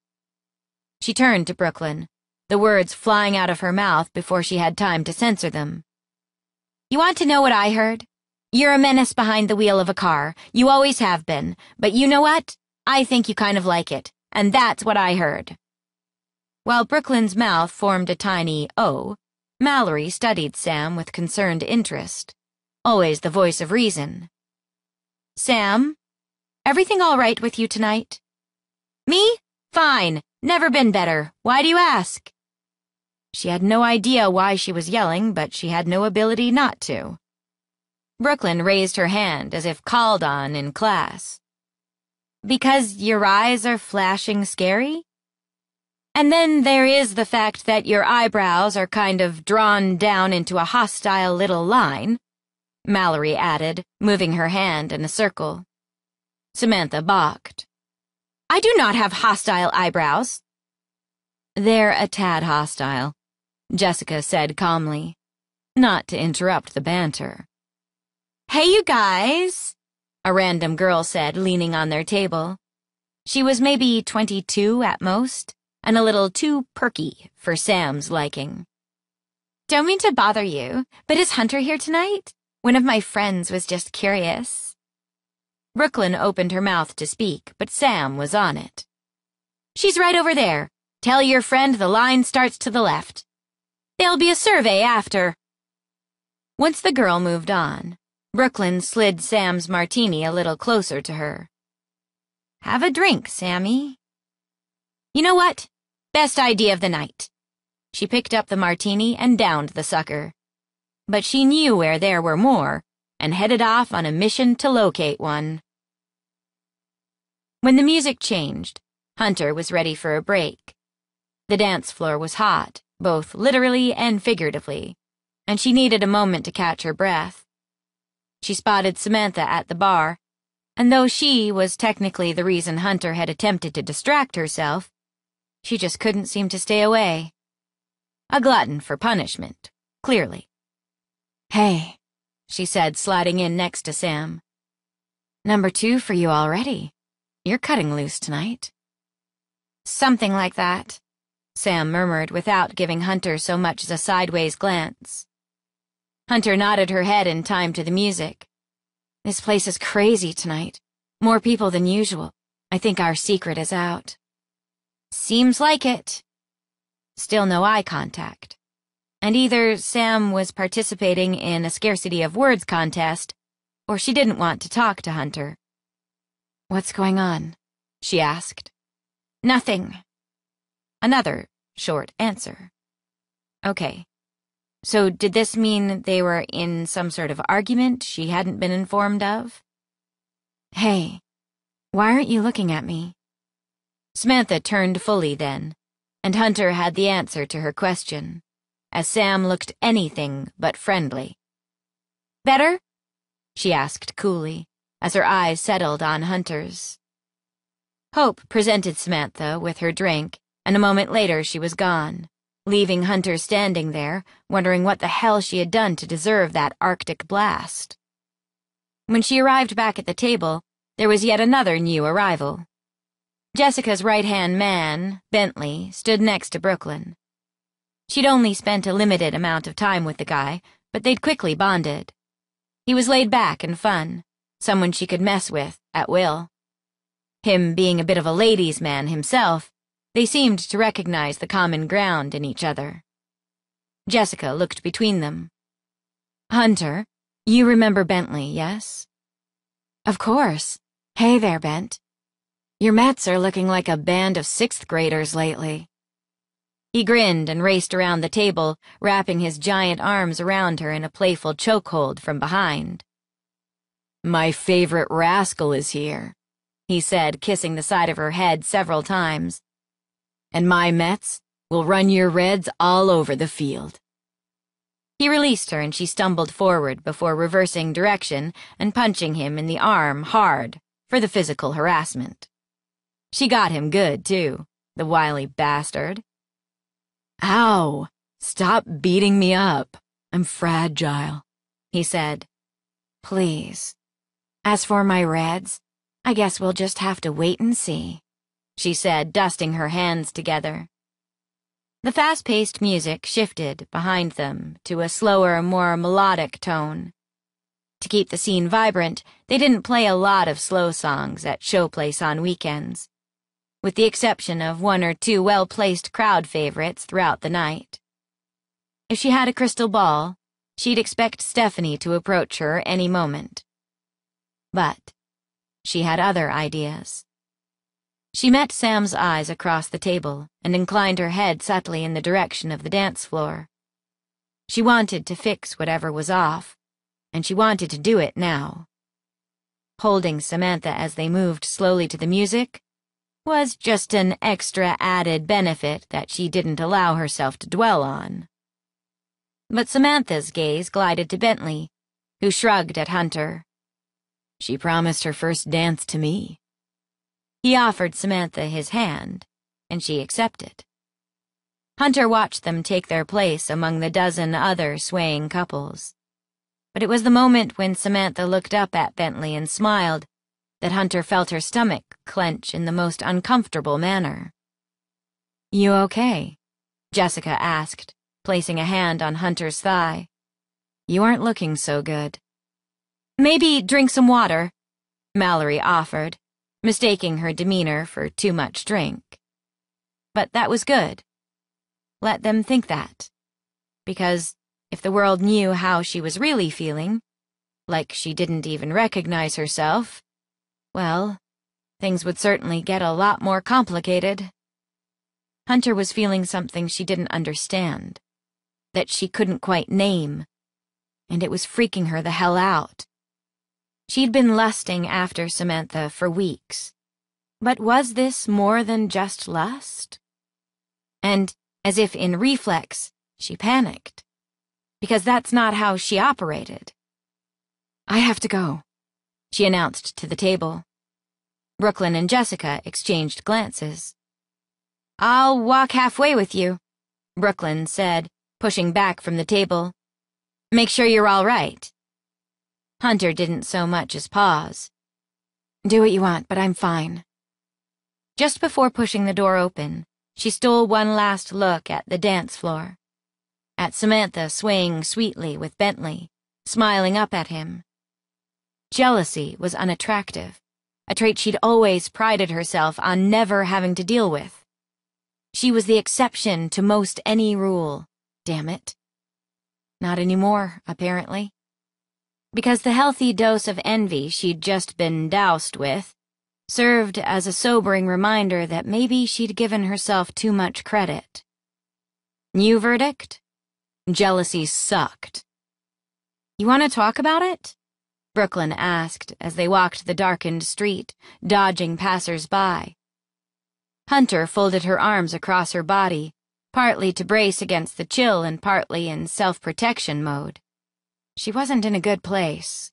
She turned to Brooklyn, the words flying out of her mouth before she had time to censor them. You want to know what I heard? You're a menace behind the wheel of a car. You always have been. But you know what? I think you kind of like it. And that's what I heard. While Brooklyn's mouth formed a tiny O, Mallory studied Sam with concerned interest. Always the voice of reason. Sam, everything all right with you tonight? Me? Fine. Never been better. Why do you ask? She had no idea why she was yelling, but she had no ability not to. Brooklyn raised her hand as if called on in class. Because your eyes are flashing scary? And then there is the fact that your eyebrows are kind of drawn down into a hostile little line, Mallory added, moving her hand in a circle. Samantha balked. I do not have hostile eyebrows. They're a tad hostile, Jessica said calmly, not to interrupt the banter. Hey, you guys, a random girl said, leaning on their table. She was maybe 22 at most, and a little too perky for Sam's liking. Don't mean to bother you, but is Hunter here tonight? One of my friends was just curious. Brooklyn opened her mouth to speak, but Sam was on it. She's right over there. Tell your friend the line starts to the left. There'll be a survey after. Once the girl moved on, Brooklyn slid Sam's martini a little closer to her. Have a drink, Sammy. You know what? Best idea of the night. She picked up the martini and downed the sucker. But she knew where there were more and headed off on a mission to locate one. When the music changed, Hunter was ready for a break. The dance floor was hot, both literally and figuratively, and she needed a moment to catch her breath. She spotted Samantha at the bar, and though she was technically the reason Hunter had attempted to distract herself, she just couldn't seem to stay away. A glutton for punishment, clearly. Hey, she said, sliding in next to Sam. Number two for you already. You're cutting loose tonight. Something like that, Sam murmured without giving Hunter so much as a sideways glance. Hunter nodded her head in time to the music. This place is crazy tonight. More people than usual. I think our secret is out. Seems like it. Still no eye contact. And either Sam was participating in a scarcity of words contest, or she didn't want to talk to Hunter. What's going on? she asked. Nothing. Another short answer. Okay. So did this mean they were in some sort of argument she hadn't been informed of? Hey, why aren't you looking at me? Samantha turned fully then, and Hunter had the answer to her question, as Sam looked anything but friendly. Better? she asked coolly, as her eyes settled on Hunter's. Hope presented Samantha with her drink, and a moment later she was gone leaving Hunter standing there, wondering what the hell she had done to deserve that Arctic blast. When she arrived back at the table, there was yet another new arrival. Jessica's right-hand man, Bentley, stood next to Brooklyn. She'd only spent a limited amount of time with the guy, but they'd quickly bonded. He was laid back and fun, someone she could mess with, at will. Him being a bit of a ladies' man himself, they seemed to recognize the common ground in each other. Jessica looked between them. Hunter, you remember Bentley, yes? Of course. Hey there, Bent. Your Mets are looking like a band of sixth graders lately. He grinned and raced around the table, wrapping his giant arms around her in a playful chokehold from behind. My favorite rascal is here, he said, kissing the side of her head several times and my Mets will run your Reds all over the field. He released her and she stumbled forward before reversing direction and punching him in the arm hard for the physical harassment. She got him good, too, the wily bastard. Ow! Stop beating me up. I'm fragile, he said. Please. As for my Reds, I guess we'll just have to wait and see she said, dusting her hands together. The fast-paced music shifted behind them to a slower, more melodic tone. To keep the scene vibrant, they didn't play a lot of slow songs at Showplace on weekends, with the exception of one or two well-placed crowd favorites throughout the night. If she had a crystal ball, she'd expect Stephanie to approach her any moment. But she had other ideas. She met Sam's eyes across the table and inclined her head subtly in the direction of the dance floor. She wanted to fix whatever was off, and she wanted to do it now. Holding Samantha as they moved slowly to the music was just an extra added benefit that she didn't allow herself to dwell on. But Samantha's gaze glided to Bentley, who shrugged at Hunter. She promised her first dance to me. He offered Samantha his hand, and she accepted. Hunter watched them take their place among the dozen other swaying couples. But it was the moment when Samantha looked up at Bentley and smiled that Hunter felt her stomach clench in the most uncomfortable manner. You okay? Jessica asked, placing a hand on Hunter's thigh. You aren't looking so good. Maybe drink some water, Mallory offered, mistaking her demeanor for too much drink. But that was good. Let them think that. Because if the world knew how she was really feeling, like she didn't even recognize herself, well, things would certainly get a lot more complicated. Hunter was feeling something she didn't understand, that she couldn't quite name, and it was freaking her the hell out. She'd been lusting after Samantha for weeks. But was this more than just lust? And, as if in reflex, she panicked because that's not how she operated. I have to go, she announced to the table. Brooklyn and Jessica exchanged glances. I'll walk halfway with you, Brooklyn said, pushing back from the table. Make sure you're all right. Hunter didn't so much as pause. Do what you want, but I'm fine. Just before pushing the door open, she stole one last look at the dance floor at Samantha swaying sweetly with Bentley, smiling up at him. Jealousy was unattractive, a trait she'd always prided herself on never having to deal with. She was the exception to most any rule, damn it. Not anymore, apparently. Because the healthy dose of envy she'd just been doused with served as a sobering reminder that maybe she'd given herself too much credit. New verdict? Jealousy sucked. You want to talk about it? Brooklyn asked as they walked the darkened street, dodging passers-by. Hunter folded her arms across her body, partly to brace against the chill and partly in self-protection mode. She wasn't in a good place.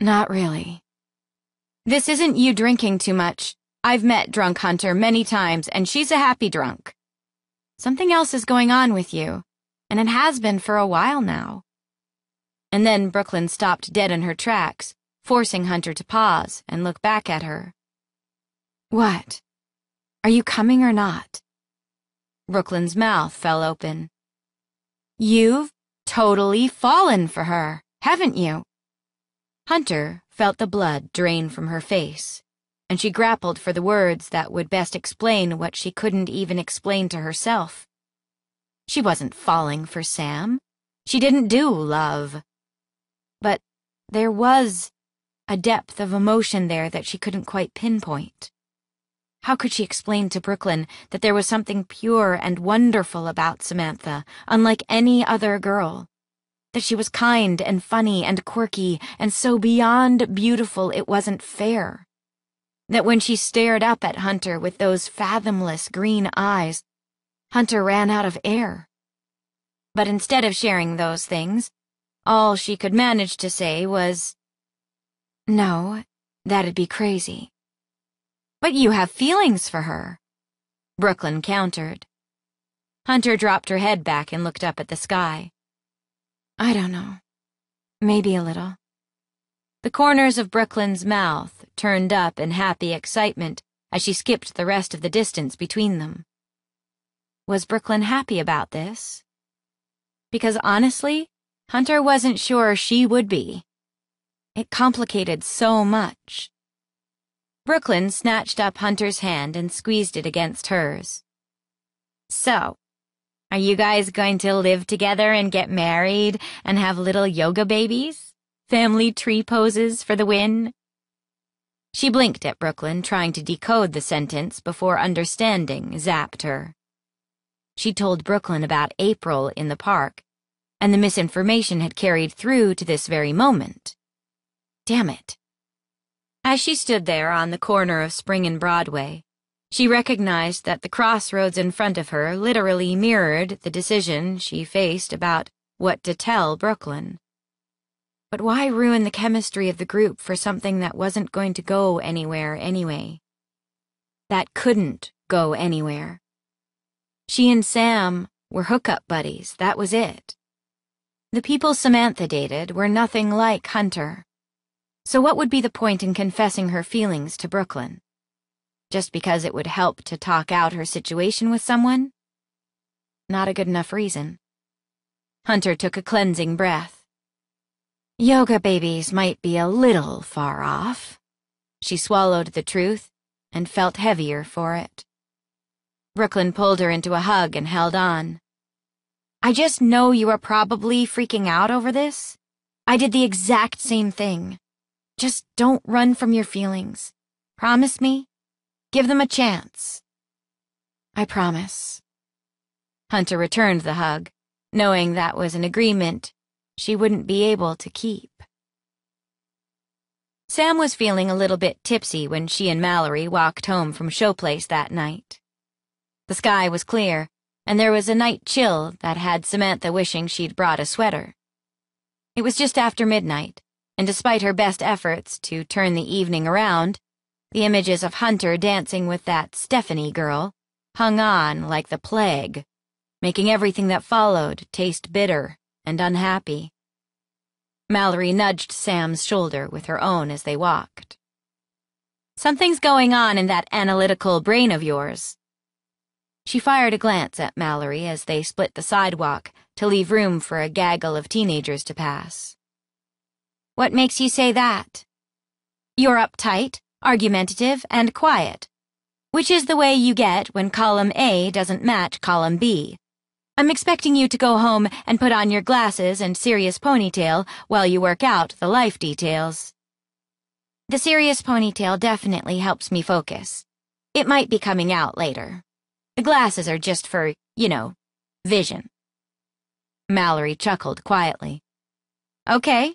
Not really. This isn't you drinking too much. I've met Drunk Hunter many times, and she's a happy drunk. Something else is going on with you and it has been for a while now. And then Brooklyn stopped dead in her tracks, forcing Hunter to pause and look back at her. What? Are you coming or not? Brooklyn's mouth fell open. You've totally fallen for her, haven't you? Hunter felt the blood drain from her face, and she grappled for the words that would best explain what she couldn't even explain to herself. She wasn't falling for Sam. She didn't do love. But there was a depth of emotion there that she couldn't quite pinpoint. How could she explain to Brooklyn that there was something pure and wonderful about Samantha, unlike any other girl? That she was kind and funny and quirky and so beyond beautiful it wasn't fair? That when she stared up at Hunter with those fathomless green eyes, Hunter ran out of air. But instead of sharing those things, all she could manage to say was, No, that'd be crazy. But you have feelings for her, Brooklyn countered. Hunter dropped her head back and looked up at the sky. I don't know. Maybe a little. The corners of Brooklyn's mouth turned up in happy excitement as she skipped the rest of the distance between them. Was Brooklyn happy about this? Because honestly, Hunter wasn't sure she would be. It complicated so much. Brooklyn snatched up Hunter's hand and squeezed it against hers. So, are you guys going to live together and get married and have little yoga babies? Family tree poses for the win? She blinked at Brooklyn, trying to decode the sentence before understanding zapped her. She told Brooklyn about April in the park, and the misinformation had carried through to this very moment. Damn it. As she stood there on the corner of Spring and Broadway, she recognized that the crossroads in front of her literally mirrored the decision she faced about what to tell Brooklyn. But why ruin the chemistry of the group for something that wasn't going to go anywhere anyway? That couldn't go anywhere. She and Sam were hookup buddies, that was it. The people Samantha dated were nothing like Hunter. So what would be the point in confessing her feelings to Brooklyn? just because it would help to talk out her situation with someone? Not a good enough reason. Hunter took a cleansing breath. Yoga babies might be a little far off. She swallowed the truth and felt heavier for it. Brooklyn pulled her into a hug and held on. I just know you are probably freaking out over this. I did the exact same thing. Just don't run from your feelings. Promise me? Give them a chance. I promise. Hunter returned the hug, knowing that was an agreement she wouldn't be able to keep. Sam was feeling a little bit tipsy when she and Mallory walked home from Showplace that night. The sky was clear, and there was a night chill that had Samantha wishing she'd brought a sweater. It was just after midnight, and despite her best efforts to turn the evening around, the images of Hunter dancing with that Stephanie girl hung on like the plague, making everything that followed taste bitter and unhappy. Mallory nudged Sam's shoulder with her own as they walked. Something's going on in that analytical brain of yours. She fired a glance at Mallory as they split the sidewalk to leave room for a gaggle of teenagers to pass. What makes you say that? You're uptight, argumentative, and quiet, which is the way you get when column A doesn't match column B. I'm expecting you to go home and put on your glasses and serious ponytail while you work out the life details. The serious ponytail definitely helps me focus. It might be coming out later. The glasses are just for, you know, vision. Mallory chuckled quietly. Okay,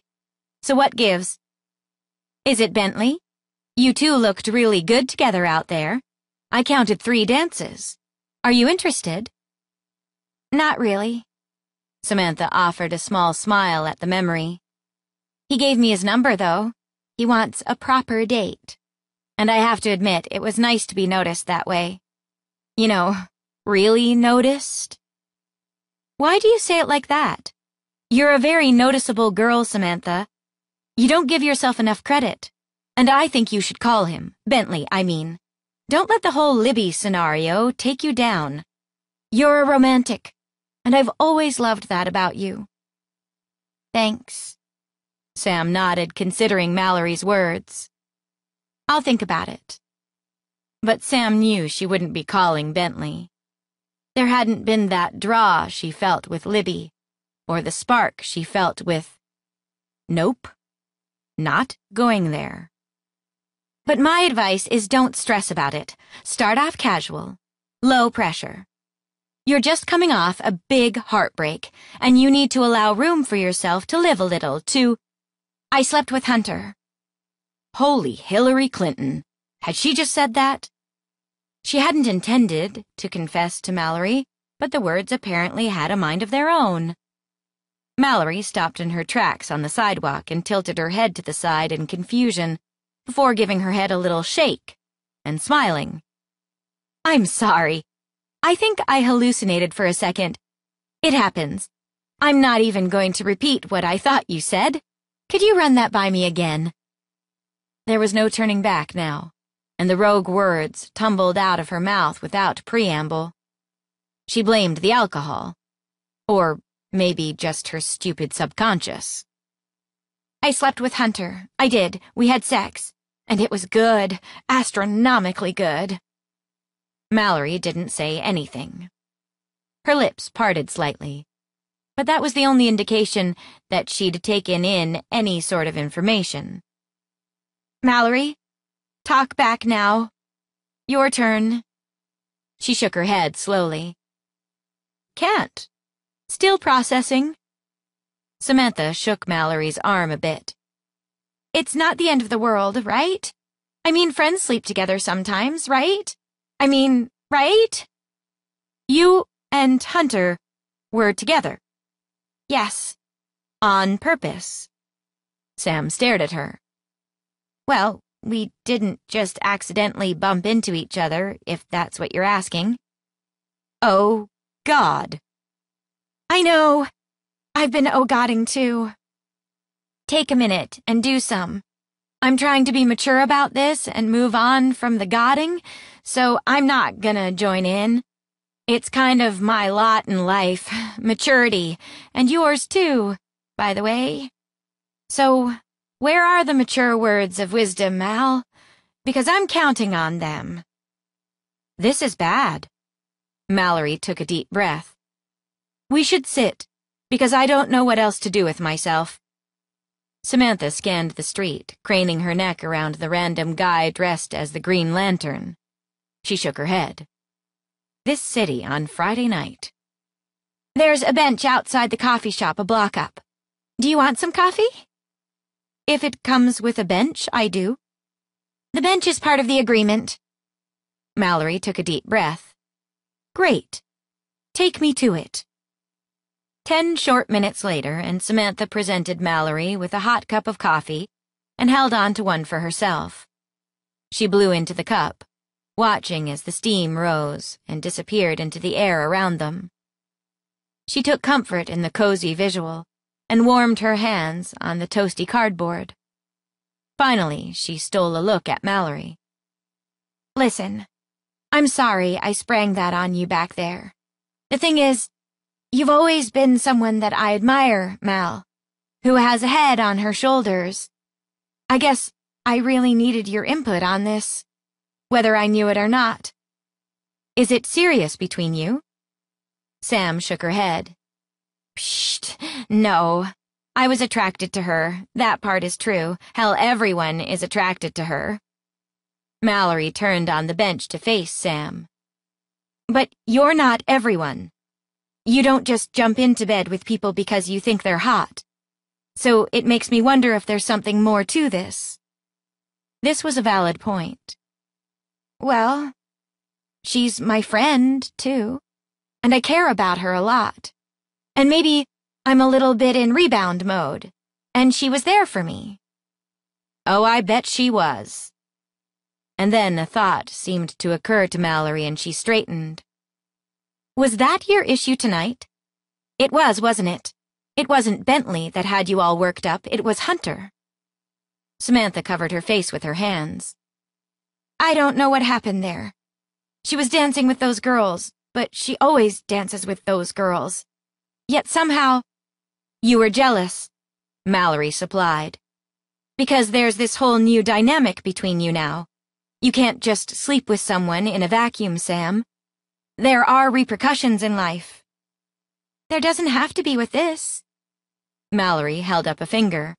so what gives? Is it Bentley? You two looked really good together out there. I counted three dances. Are you interested? Not really. Samantha offered a small smile at the memory. He gave me his number, though. He wants a proper date. And I have to admit, it was nice to be noticed that way. You know, really noticed? Why do you say it like that? You're a very noticeable girl, Samantha. You don't give yourself enough credit. And I think you should call him. Bentley, I mean. Don't let the whole Libby scenario take you down. You're a romantic, and I've always loved that about you. Thanks. Sam nodded, considering Mallory's words. I'll think about it. But Sam knew she wouldn't be calling Bentley. There hadn't been that draw she felt with Libby, or the spark she felt with. Nope. Not going there. But my advice is don't stress about it. Start off casual. Low pressure. You're just coming off a big heartbreak, and you need to allow room for yourself to live a little, to... I slept with Hunter. Holy Hillary Clinton. Had she just said that? She hadn't intended to confess to Mallory, but the words apparently had a mind of their own. Mallory stopped in her tracks on the sidewalk and tilted her head to the side in confusion before giving her head a little shake and smiling. I'm sorry. I think I hallucinated for a second. It happens. I'm not even going to repeat what I thought you said. Could you run that by me again? There was no turning back now, and the rogue words tumbled out of her mouth without preamble. She blamed the alcohol. Or maybe just her stupid subconscious. I slept with Hunter. I did. We had sex. And it was good. Astronomically good. Mallory didn't say anything. Her lips parted slightly, but that was the only indication that she'd taken in any sort of information. Mallory, talk back now. Your turn. She shook her head slowly. Can't. Still processing. Samantha shook Mallory's arm a bit. It's not the end of the world, right? I mean, friends sleep together sometimes, right? I mean, right? You and Hunter were together. Yes. On purpose. Sam stared at her. Well, we didn't just accidentally bump into each other, if that's what you're asking. Oh, God. I know. I've been oh-godding too. Take a minute and do some. I'm trying to be mature about this and move on from the godding, so I'm not gonna join in. It's kind of my lot in life, maturity, and yours too, by the way. So, where are the mature words of wisdom, Mal? Because I'm counting on them. This is bad. Mallory took a deep breath. We should sit, because I don't know what else to do with myself. Samantha scanned the street, craning her neck around the random guy dressed as the Green Lantern. She shook her head. This city on Friday night. There's a bench outside the coffee shop a block up. Do you want some coffee? If it comes with a bench, I do. The bench is part of the agreement. Mallory took a deep breath. Great. Take me to it. Ten short minutes later, and Samantha presented Mallory with a hot cup of coffee and held on to one for herself. She blew into the cup, watching as the steam rose and disappeared into the air around them. She took comfort in the cozy visual and warmed her hands on the toasty cardboard. Finally, she stole a look at Mallory. Listen, I'm sorry I sprang that on you back there. The thing is, You've always been someone that I admire, Mal, who has a head on her shoulders. I guess I really needed your input on this, whether I knew it or not. Is it serious between you? Sam shook her head. Psst, no. I was attracted to her. That part is true. Hell, everyone is attracted to her. Mallory turned on the bench to face Sam. But you're not everyone. You don't just jump into bed with people because you think they're hot. So it makes me wonder if there's something more to this. This was a valid point. Well, she's my friend, too. And I care about her a lot. And maybe I'm a little bit in rebound mode. And she was there for me. Oh, I bet she was. And then a thought seemed to occur to Mallory and she straightened. Was that your issue tonight? It was, wasn't it? It wasn't Bentley that had you all worked up, it was Hunter. Samantha covered her face with her hands. I don't know what happened there. She was dancing with those girls, but she always dances with those girls. Yet somehow, you were jealous, Mallory supplied. Because there's this whole new dynamic between you now. You can't just sleep with someone in a vacuum, Sam. There are repercussions in life. There doesn't have to be with this. Mallory held up a finger.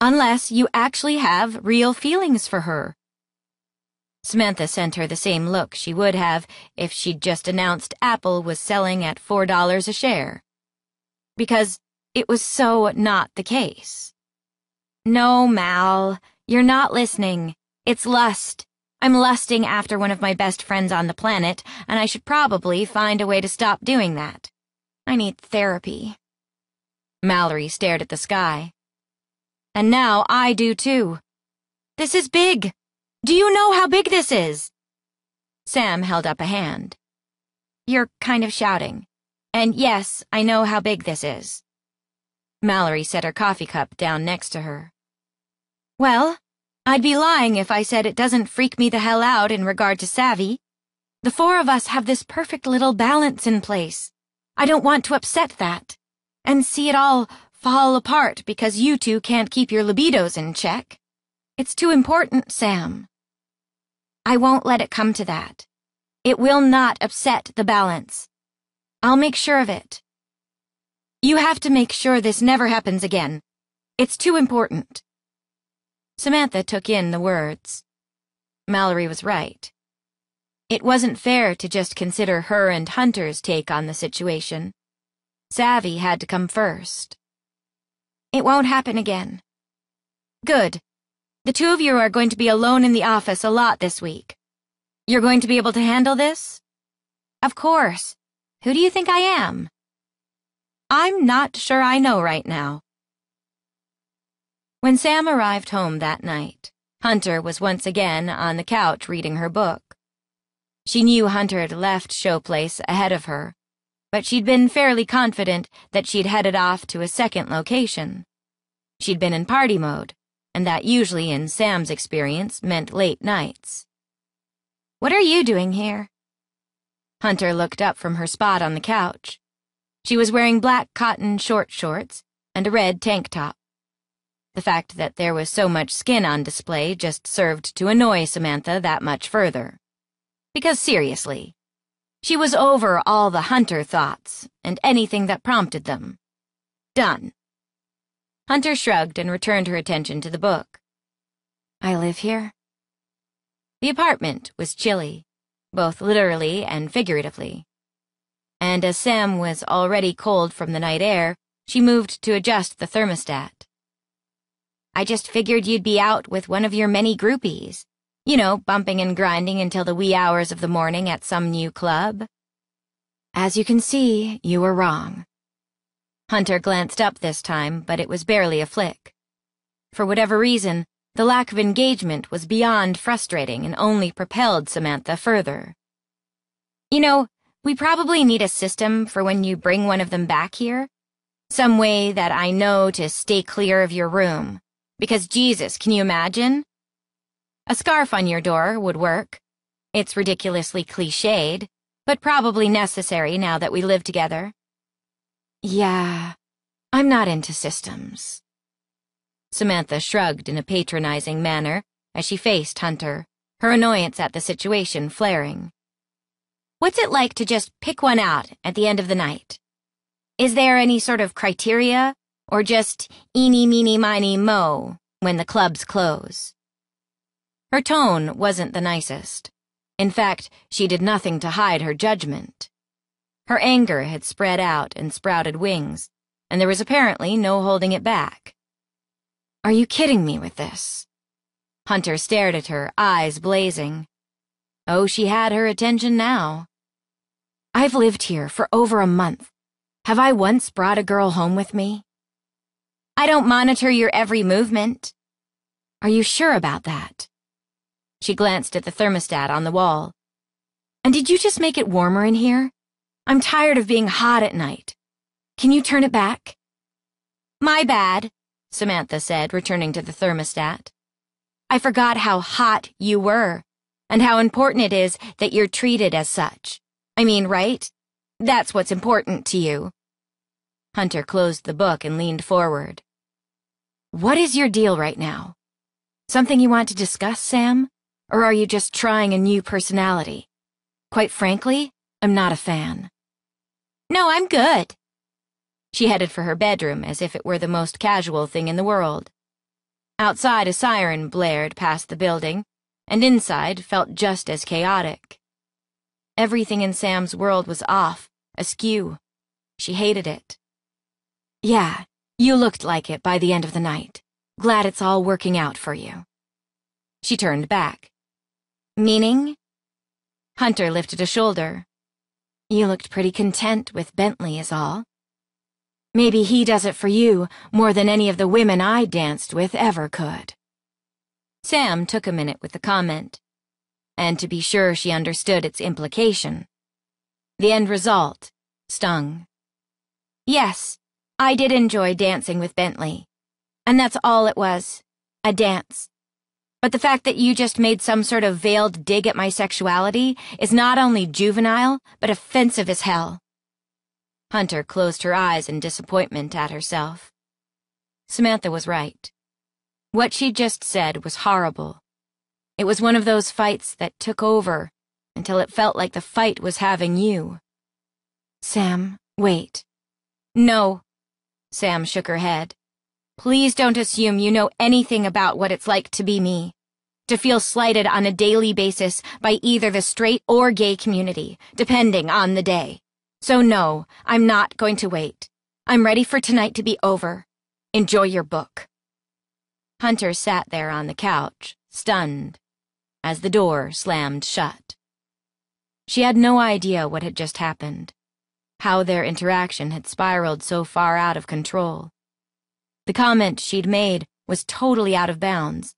Unless you actually have real feelings for her. Samantha sent her the same look she would have if she'd just announced Apple was selling at $4 a share. Because it was so not the case. No, Mal, you're not listening. It's lust. I'm lusting after one of my best friends on the planet, and I should probably find a way to stop doing that. I need therapy. Mallory stared at the sky. And now I do too. This is big. Do you know how big this is? Sam held up a hand. You're kind of shouting. And yes, I know how big this is. Mallory set her coffee cup down next to her. Well, I'd be lying if I said it doesn't freak me the hell out in regard to Savvy. The four of us have this perfect little balance in place. I don't want to upset that. And see it all fall apart because you two can't keep your libidos in check. It's too important, Sam. I won't let it come to that. It will not upset the balance. I'll make sure of it. You have to make sure this never happens again. It's too important. Samantha took in the words. Mallory was right. It wasn't fair to just consider her and Hunter's take on the situation. Savvy had to come first. It won't happen again. Good. The two of you are going to be alone in the office a lot this week. You're going to be able to handle this? Of course. Who do you think I am? I'm not sure I know right now. When Sam arrived home that night, Hunter was once again on the couch reading her book. She knew Hunter had left Showplace ahead of her, but she'd been fairly confident that she'd headed off to a second location. She'd been in party mode, and that usually, in Sam's experience, meant late nights. What are you doing here? Hunter looked up from her spot on the couch. She was wearing black cotton short shorts and a red tank top. The fact that there was so much skin on display just served to annoy Samantha that much further. Because seriously, she was over all the Hunter thoughts and anything that prompted them. Done. Hunter shrugged and returned her attention to the book. I live here? The apartment was chilly, both literally and figuratively. And as Sam was already cold from the night air, she moved to adjust the thermostat. I just figured you'd be out with one of your many groupies. You know, bumping and grinding until the wee hours of the morning at some new club. As you can see, you were wrong. Hunter glanced up this time, but it was barely a flick. For whatever reason, the lack of engagement was beyond frustrating and only propelled Samantha further. You know, we probably need a system for when you bring one of them back here. Some way that I know to stay clear of your room. Because Jesus, can you imagine? A scarf on your door would work. It's ridiculously cliched, but probably necessary now that we live together. Yeah, I'm not into systems. Samantha shrugged in a patronizing manner as she faced Hunter, her annoyance at the situation flaring. What's it like to just pick one out at the end of the night? Is there any sort of criteria or just eeny, meeny, miny, mo when the clubs close. Her tone wasn't the nicest. In fact, she did nothing to hide her judgment. Her anger had spread out and sprouted wings, and there was apparently no holding it back. Are you kidding me with this? Hunter stared at her, eyes blazing. Oh, she had her attention now. I've lived here for over a month. Have I once brought a girl home with me? I don't monitor your every movement. Are you sure about that? She glanced at the thermostat on the wall. And did you just make it warmer in here? I'm tired of being hot at night. Can you turn it back? My bad, Samantha said, returning to the thermostat. I forgot how hot you were, and how important it is that you're treated as such. I mean, right? That's what's important to you. Hunter closed the book and leaned forward. What is your deal right now? Something you want to discuss, Sam? Or are you just trying a new personality? Quite frankly, I'm not a fan. No, I'm good. She headed for her bedroom as if it were the most casual thing in the world. Outside, a siren blared past the building, and inside felt just as chaotic. Everything in Sam's world was off, askew. She hated it. Yeah, you looked like it by the end of the night. Glad it's all working out for you. She turned back. Meaning? Hunter lifted a shoulder. You looked pretty content with Bentley is all. Maybe he does it for you more than any of the women I danced with ever could. Sam took a minute with the comment, and to be sure she understood its implication. The end result stung. Yes, I did enjoy dancing with Bentley. And that's all it was. A dance. But the fact that you just made some sort of veiled dig at my sexuality is not only juvenile, but offensive as hell. Hunter closed her eyes in disappointment at herself. Samantha was right. What she'd just said was horrible. It was one of those fights that took over until it felt like the fight was having you. Sam, wait. No. Sam shook her head. Please don't assume you know anything about what it's like to be me. To feel slighted on a daily basis by either the straight or gay community, depending on the day. So no, I'm not going to wait. I'm ready for tonight to be over. Enjoy your book. Hunter sat there on the couch, stunned, as the door slammed shut. She had no idea what had just happened, how their interaction had spiraled so far out of control. The comment she'd made was totally out of bounds,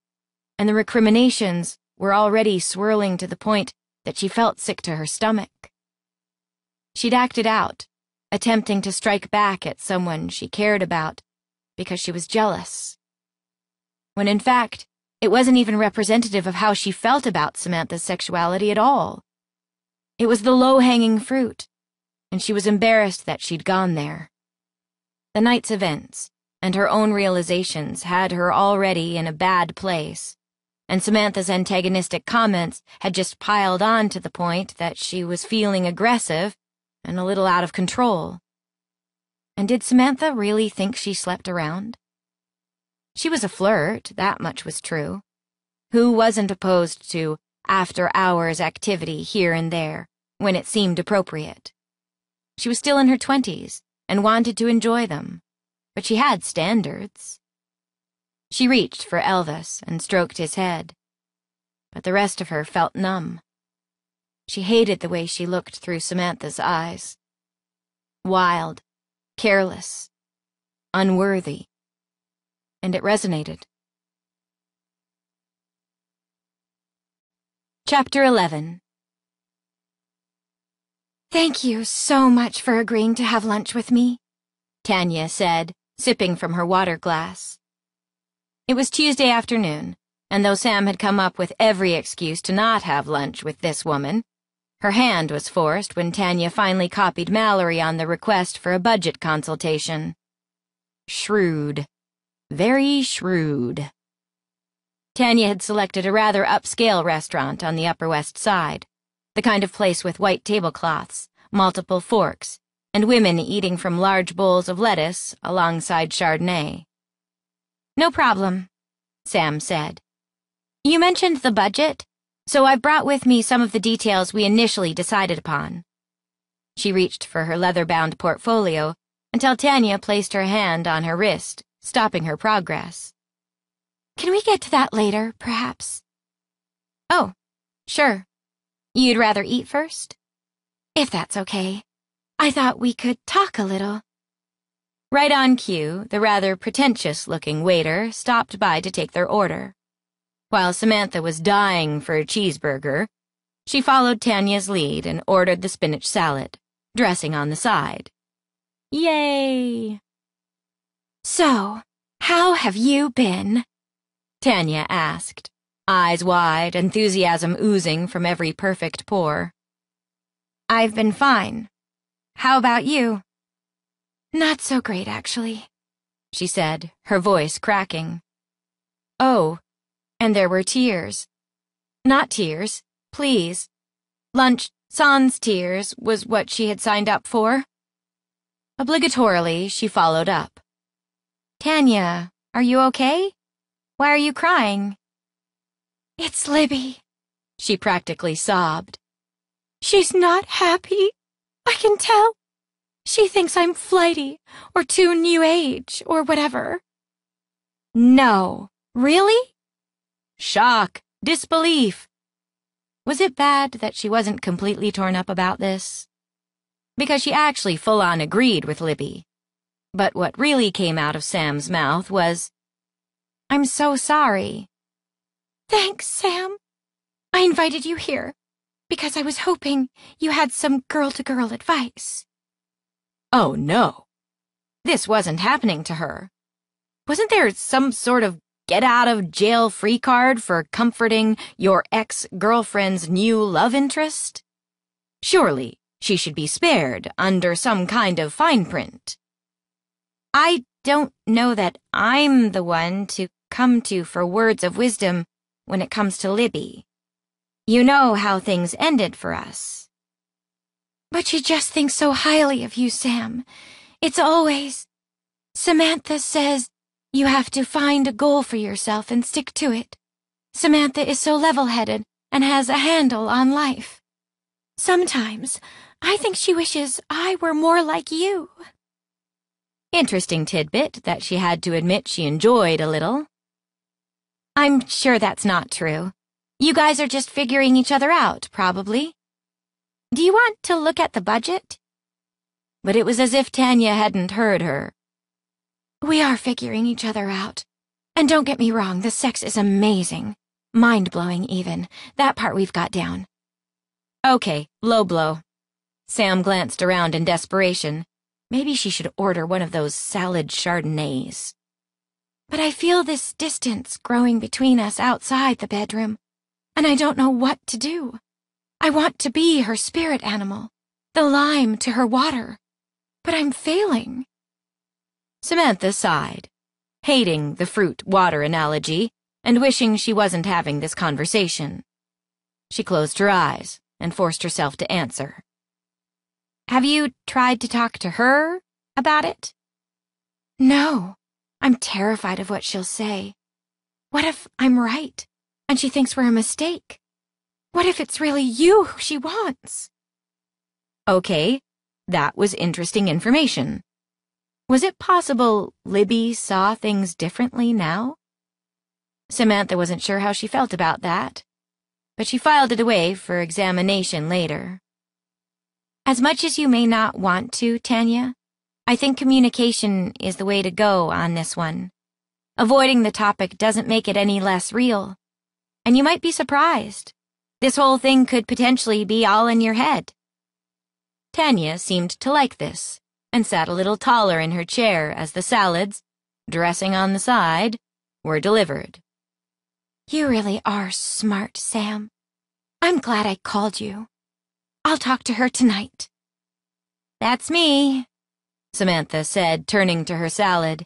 and the recriminations were already swirling to the point that she felt sick to her stomach. She'd acted out, attempting to strike back at someone she cared about because she was jealous. When in fact, it wasn't even representative of how she felt about Samantha's sexuality at all. It was the low-hanging fruit, and she was embarrassed that she'd gone there. The night's events, and her own realizations had her already in a bad place, and Samantha's antagonistic comments had just piled on to the point that she was feeling aggressive and a little out of control. And did Samantha really think she slept around? She was a flirt, that much was true. Who wasn't opposed to after-hours activity here and there, when it seemed appropriate? She was still in her twenties, and wanted to enjoy them but she had standards. She reached for Elvis and stroked his head, but the rest of her felt numb. She hated the way she looked through Samantha's eyes. Wild, careless, unworthy, and it resonated. Chapter 11 Thank you so much for agreeing to have lunch with me, Tanya said, sipping from her water glass. It was Tuesday afternoon, and though Sam had come up with every excuse to not have lunch with this woman, her hand was forced when Tanya finally copied Mallory on the request for a budget consultation. Shrewd. Very shrewd. Tanya had selected a rather upscale restaurant on the Upper West Side, the kind of place with white tablecloths, multiple forks, and women eating from large bowls of lettuce alongside Chardonnay. No problem, Sam said. You mentioned the budget, so I've brought with me some of the details we initially decided upon. She reached for her leather-bound portfolio until Tanya placed her hand on her wrist, stopping her progress. Can we get to that later, perhaps? Oh, sure. You'd rather eat first? If that's okay. I thought we could talk a little. Right on cue, the rather pretentious-looking waiter stopped by to take their order. While Samantha was dying for a cheeseburger, she followed Tanya's lead and ordered the spinach salad, dressing on the side. Yay! So, how have you been? Tanya asked, eyes wide, enthusiasm oozing from every perfect pore. I've been fine, how about you? Not so great, actually, she said, her voice cracking. Oh, and there were tears. Not tears, please. Lunch sans tears was what she had signed up for. Obligatorily, she followed up. Tanya, are you okay? Why are you crying? It's Libby, she practically sobbed. She's not happy. I can tell. She thinks I'm flighty, or too new age, or whatever. No. Really? Shock. Disbelief. Was it bad that she wasn't completely torn up about this? Because she actually full-on agreed with Libby. But what really came out of Sam's mouth was, I'm so sorry. Thanks, Sam. I invited you here because I was hoping you had some girl-to-girl advice. Oh, no. This wasn't happening to her. Wasn't there some sort of get-out-of-jail-free card for comforting your ex-girlfriend's new love interest? Surely she should be spared under some kind of fine print. I don't know that I'm the one to come to for words of wisdom when it comes to Libby. You know how things ended for us. But she just thinks so highly of you, Sam. It's always. Samantha says you have to find a goal for yourself and stick to it. Samantha is so level-headed and has a handle on life. Sometimes I think she wishes I were more like you. Interesting tidbit that she had to admit she enjoyed a little. I'm sure that's not true. You guys are just figuring each other out, probably. Do you want to look at the budget? But it was as if Tanya hadn't heard her. We are figuring each other out. And don't get me wrong, the sex is amazing. Mind-blowing, even. That part we've got down. Okay, low blow. Sam glanced around in desperation. Maybe she should order one of those salad chardonnays. But I feel this distance growing between us outside the bedroom, and I don't know what to do. I want to be her spirit animal, the lime to her water, but I'm failing. Samantha sighed, hating the fruit-water analogy and wishing she wasn't having this conversation. She closed her eyes and forced herself to answer. Have you tried to talk to her about it? No. I'm terrified of what she'll say. What if I'm right and she thinks we're a mistake? What if it's really you who she wants? Okay, that was interesting information. Was it possible Libby saw things differently now? Samantha wasn't sure how she felt about that, but she filed it away for examination later. As much as you may not want to, Tanya, I think communication is the way to go on this one. Avoiding the topic doesn't make it any less real. And you might be surprised. This whole thing could potentially be all in your head. Tanya seemed to like this and sat a little taller in her chair as the salads, dressing on the side, were delivered. You really are smart, Sam. I'm glad I called you. I'll talk to her tonight. That's me, Samantha said, turning to her salad.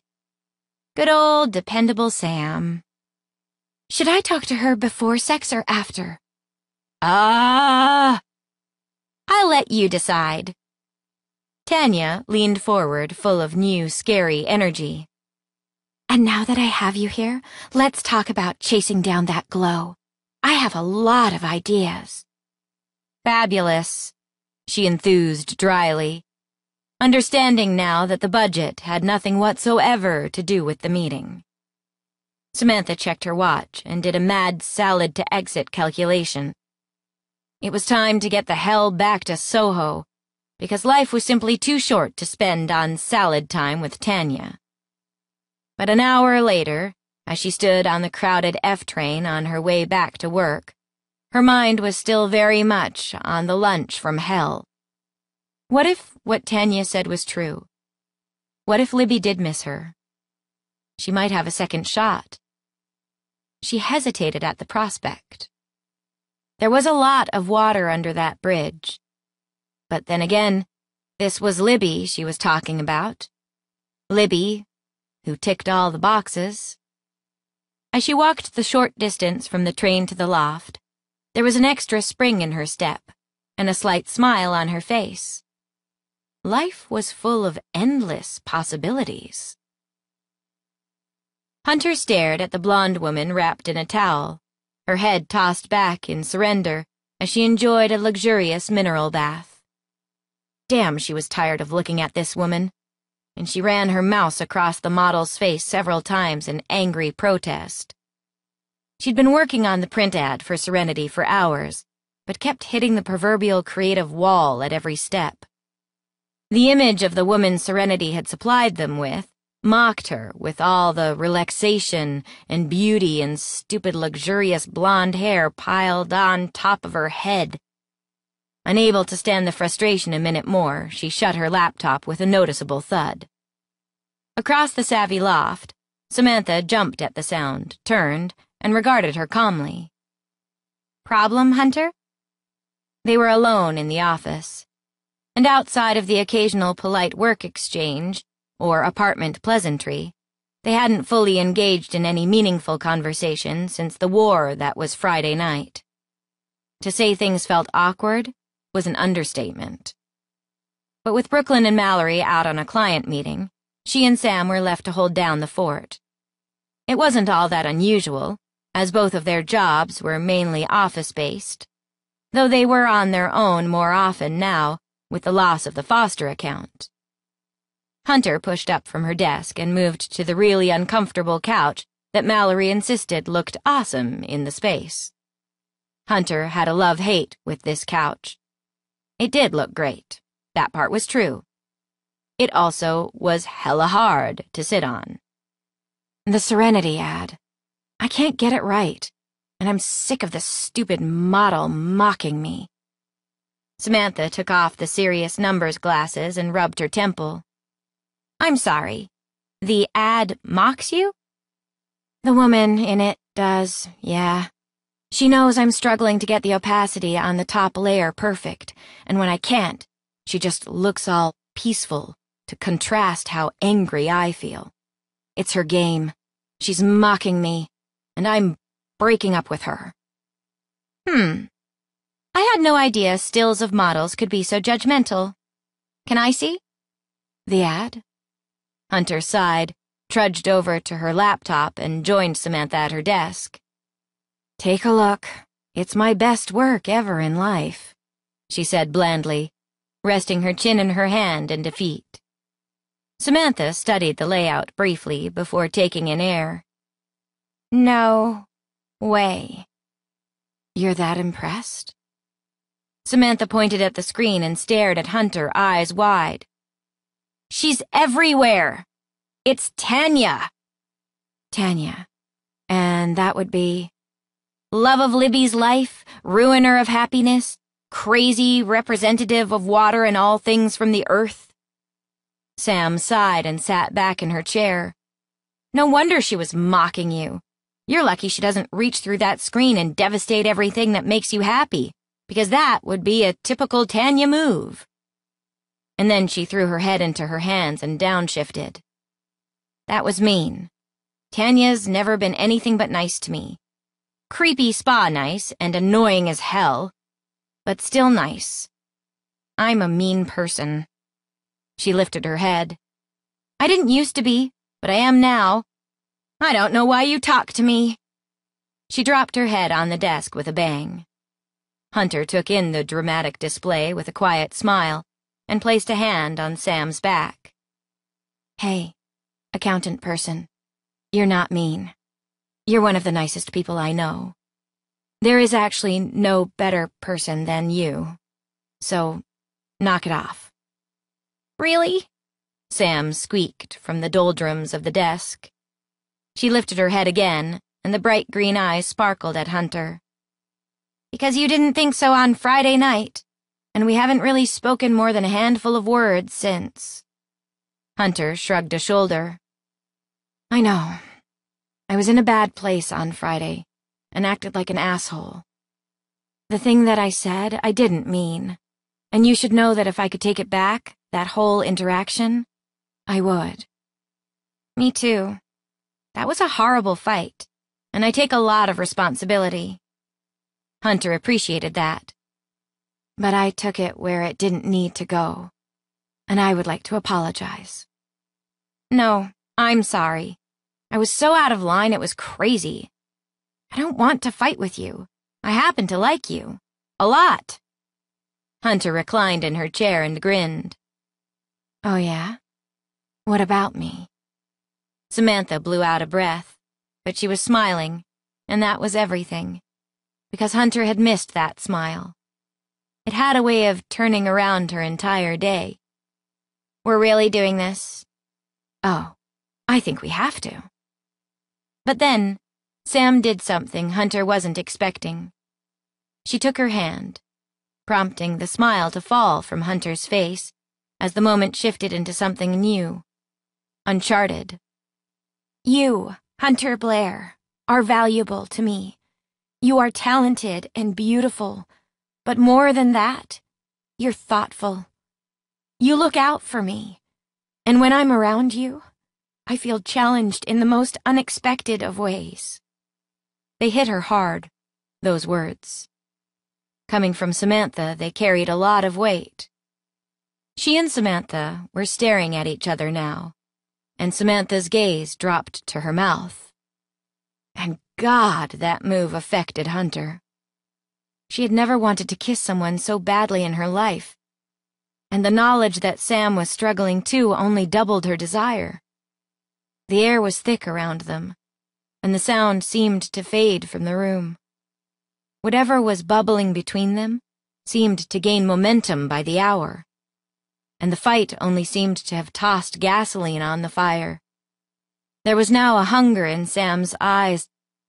Good old dependable Sam. Should I talk to her before sex or after? Ah! I'll let you decide. Tanya leaned forward, full of new, scary energy. And now that I have you here, let's talk about chasing down that glow. I have a lot of ideas. Fabulous, she enthused dryly, understanding now that the budget had nothing whatsoever to do with the meeting. Samantha checked her watch and did a mad salad to exit calculation. It was time to get the hell back to Soho because life was simply too short to spend on salad time with Tanya. But an hour later, as she stood on the crowded F train on her way back to work, her mind was still very much on the lunch from hell. What if what Tanya said was true? What if Libby did miss her? She might have a second shot. She hesitated at the prospect. There was a lot of water under that bridge, but then again, this was Libby she was talking about. Libby, who ticked all the boxes. As she walked the short distance from the train to the loft, there was an extra spring in her step and a slight smile on her face. Life was full of endless possibilities. Hunter stared at the blonde woman wrapped in a towel, her head tossed back in surrender as she enjoyed a luxurious mineral bath. Damn, she was tired of looking at this woman. And she ran her mouse across the model's face several times in angry protest. She'd been working on the print ad for Serenity for hours, but kept hitting the proverbial creative wall at every step. The image of the woman Serenity had supplied them with mocked her with all the relaxation and beauty and stupid luxurious blonde hair piled on top of her head Unable to stand the frustration a minute more, she shut her laptop with a noticeable thud. Across the savvy loft, Samantha jumped at the sound, turned, and regarded her calmly. Problem, Hunter? They were alone in the office, and outside of the occasional polite work exchange, or apartment pleasantry, they hadn't fully engaged in any meaningful conversation since the war that was Friday night. To say things felt awkward was an understatement. But with Brooklyn and Mallory out on a client meeting, she and Sam were left to hold down the fort. It wasn't all that unusual, as both of their jobs were mainly office-based, though they were on their own more often now with the loss of the foster account. Hunter pushed up from her desk and moved to the really uncomfortable couch that Mallory insisted looked awesome in the space. Hunter had a love-hate with this couch. It did look great. That part was true. It also was hella hard to sit on. The Serenity ad. I can't get it right, and I'm sick of this stupid model mocking me. Samantha took off the serious numbers glasses and rubbed her temple. I'm sorry. The ad mocks you? The woman in it does, yeah. She knows I'm struggling to get the opacity on the top layer perfect, and when I can't, she just looks all peaceful to contrast how angry I feel. It's her game. She's mocking me, and I'm breaking up with her. Hmm. I had no idea stills of models could be so judgmental. Can I see? The ad? Hunter sighed, trudged over to her laptop, and joined Samantha at her desk. Take a look. It's my best work ever in life, she said blandly, resting her chin in her hand in defeat. Samantha studied the layout briefly before taking in air. No way. You're that impressed? Samantha pointed at the screen and stared at Hunter, eyes wide. She's everywhere. It's Tanya. Tanya. And that would be? Love of Libby's life, ruiner of happiness, crazy representative of water and all things from the earth. Sam sighed and sat back in her chair. No wonder she was mocking you. You're lucky she doesn't reach through that screen and devastate everything that makes you happy, because that would be a typical Tanya move and then she threw her head into her hands and downshifted. That was mean. Tanya's never been anything but nice to me. Creepy spa nice and annoying as hell, but still nice. I'm a mean person. She lifted her head. I didn't used to be, but I am now. I don't know why you talk to me. She dropped her head on the desk with a bang. Hunter took in the dramatic display with a quiet smile and placed a hand on Sam's back. Hey, accountant person, you're not mean. You're one of the nicest people I know. There is actually no better person than you. So, knock it off. Really? Sam squeaked from the doldrums of the desk. She lifted her head again, and the bright green eyes sparkled at Hunter. Because you didn't think so on Friday night and we haven't really spoken more than a handful of words since. Hunter shrugged a shoulder. I know. I was in a bad place on Friday and acted like an asshole. The thing that I said, I didn't mean. And you should know that if I could take it back, that whole interaction, I would. Me too. That was a horrible fight, and I take a lot of responsibility. Hunter appreciated that. But I took it where it didn't need to go. And I would like to apologize. No, I'm sorry. I was so out of line it was crazy. I don't want to fight with you. I happen to like you. A lot. Hunter reclined in her chair and grinned. Oh, yeah? What about me? Samantha blew out a breath, but she was smiling, and that was everything, because Hunter had missed that smile. It had a way of turning around her entire day. We're really doing this? Oh, I think we have to. But then, Sam did something Hunter wasn't expecting. She took her hand, prompting the smile to fall from Hunter's face as the moment shifted into something new, uncharted. You, Hunter Blair, are valuable to me. You are talented and beautiful but more than that, you're thoughtful. You look out for me. And when I'm around you, I feel challenged in the most unexpected of ways. They hit her hard, those words. Coming from Samantha, they carried a lot of weight. She and Samantha were staring at each other now, and Samantha's gaze dropped to her mouth. And God, that move affected Hunter. She had never wanted to kiss someone so badly in her life, and the knowledge that Sam was struggling too only doubled her desire. The air was thick around them, and the sound seemed to fade from the room. Whatever was bubbling between them seemed to gain momentum by the hour and the fight only seemed to have tossed gasoline on the fire. There was now a hunger in Sam's eyes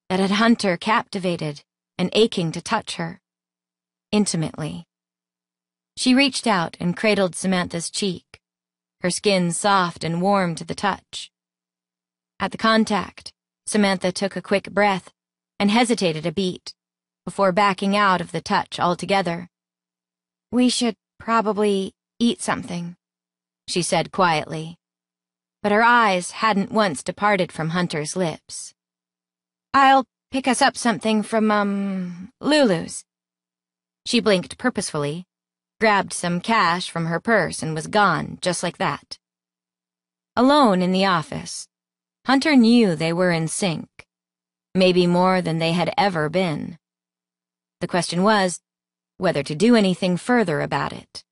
that had Hunter captivated and aching to touch her. Intimately. She reached out and cradled Samantha's cheek, her skin soft and warm to the touch. At the contact, Samantha took a quick breath and hesitated a beat before backing out of the touch altogether. We should probably Eat something, she said quietly. But her eyes hadn't once departed from Hunter's lips. I'll pick us up something from, um, Lulu's. She blinked purposefully, grabbed some cash from her purse, and was gone, just like that. Alone in the office, Hunter knew they were in sync, maybe more than they had ever been. The question was whether to do anything further about it.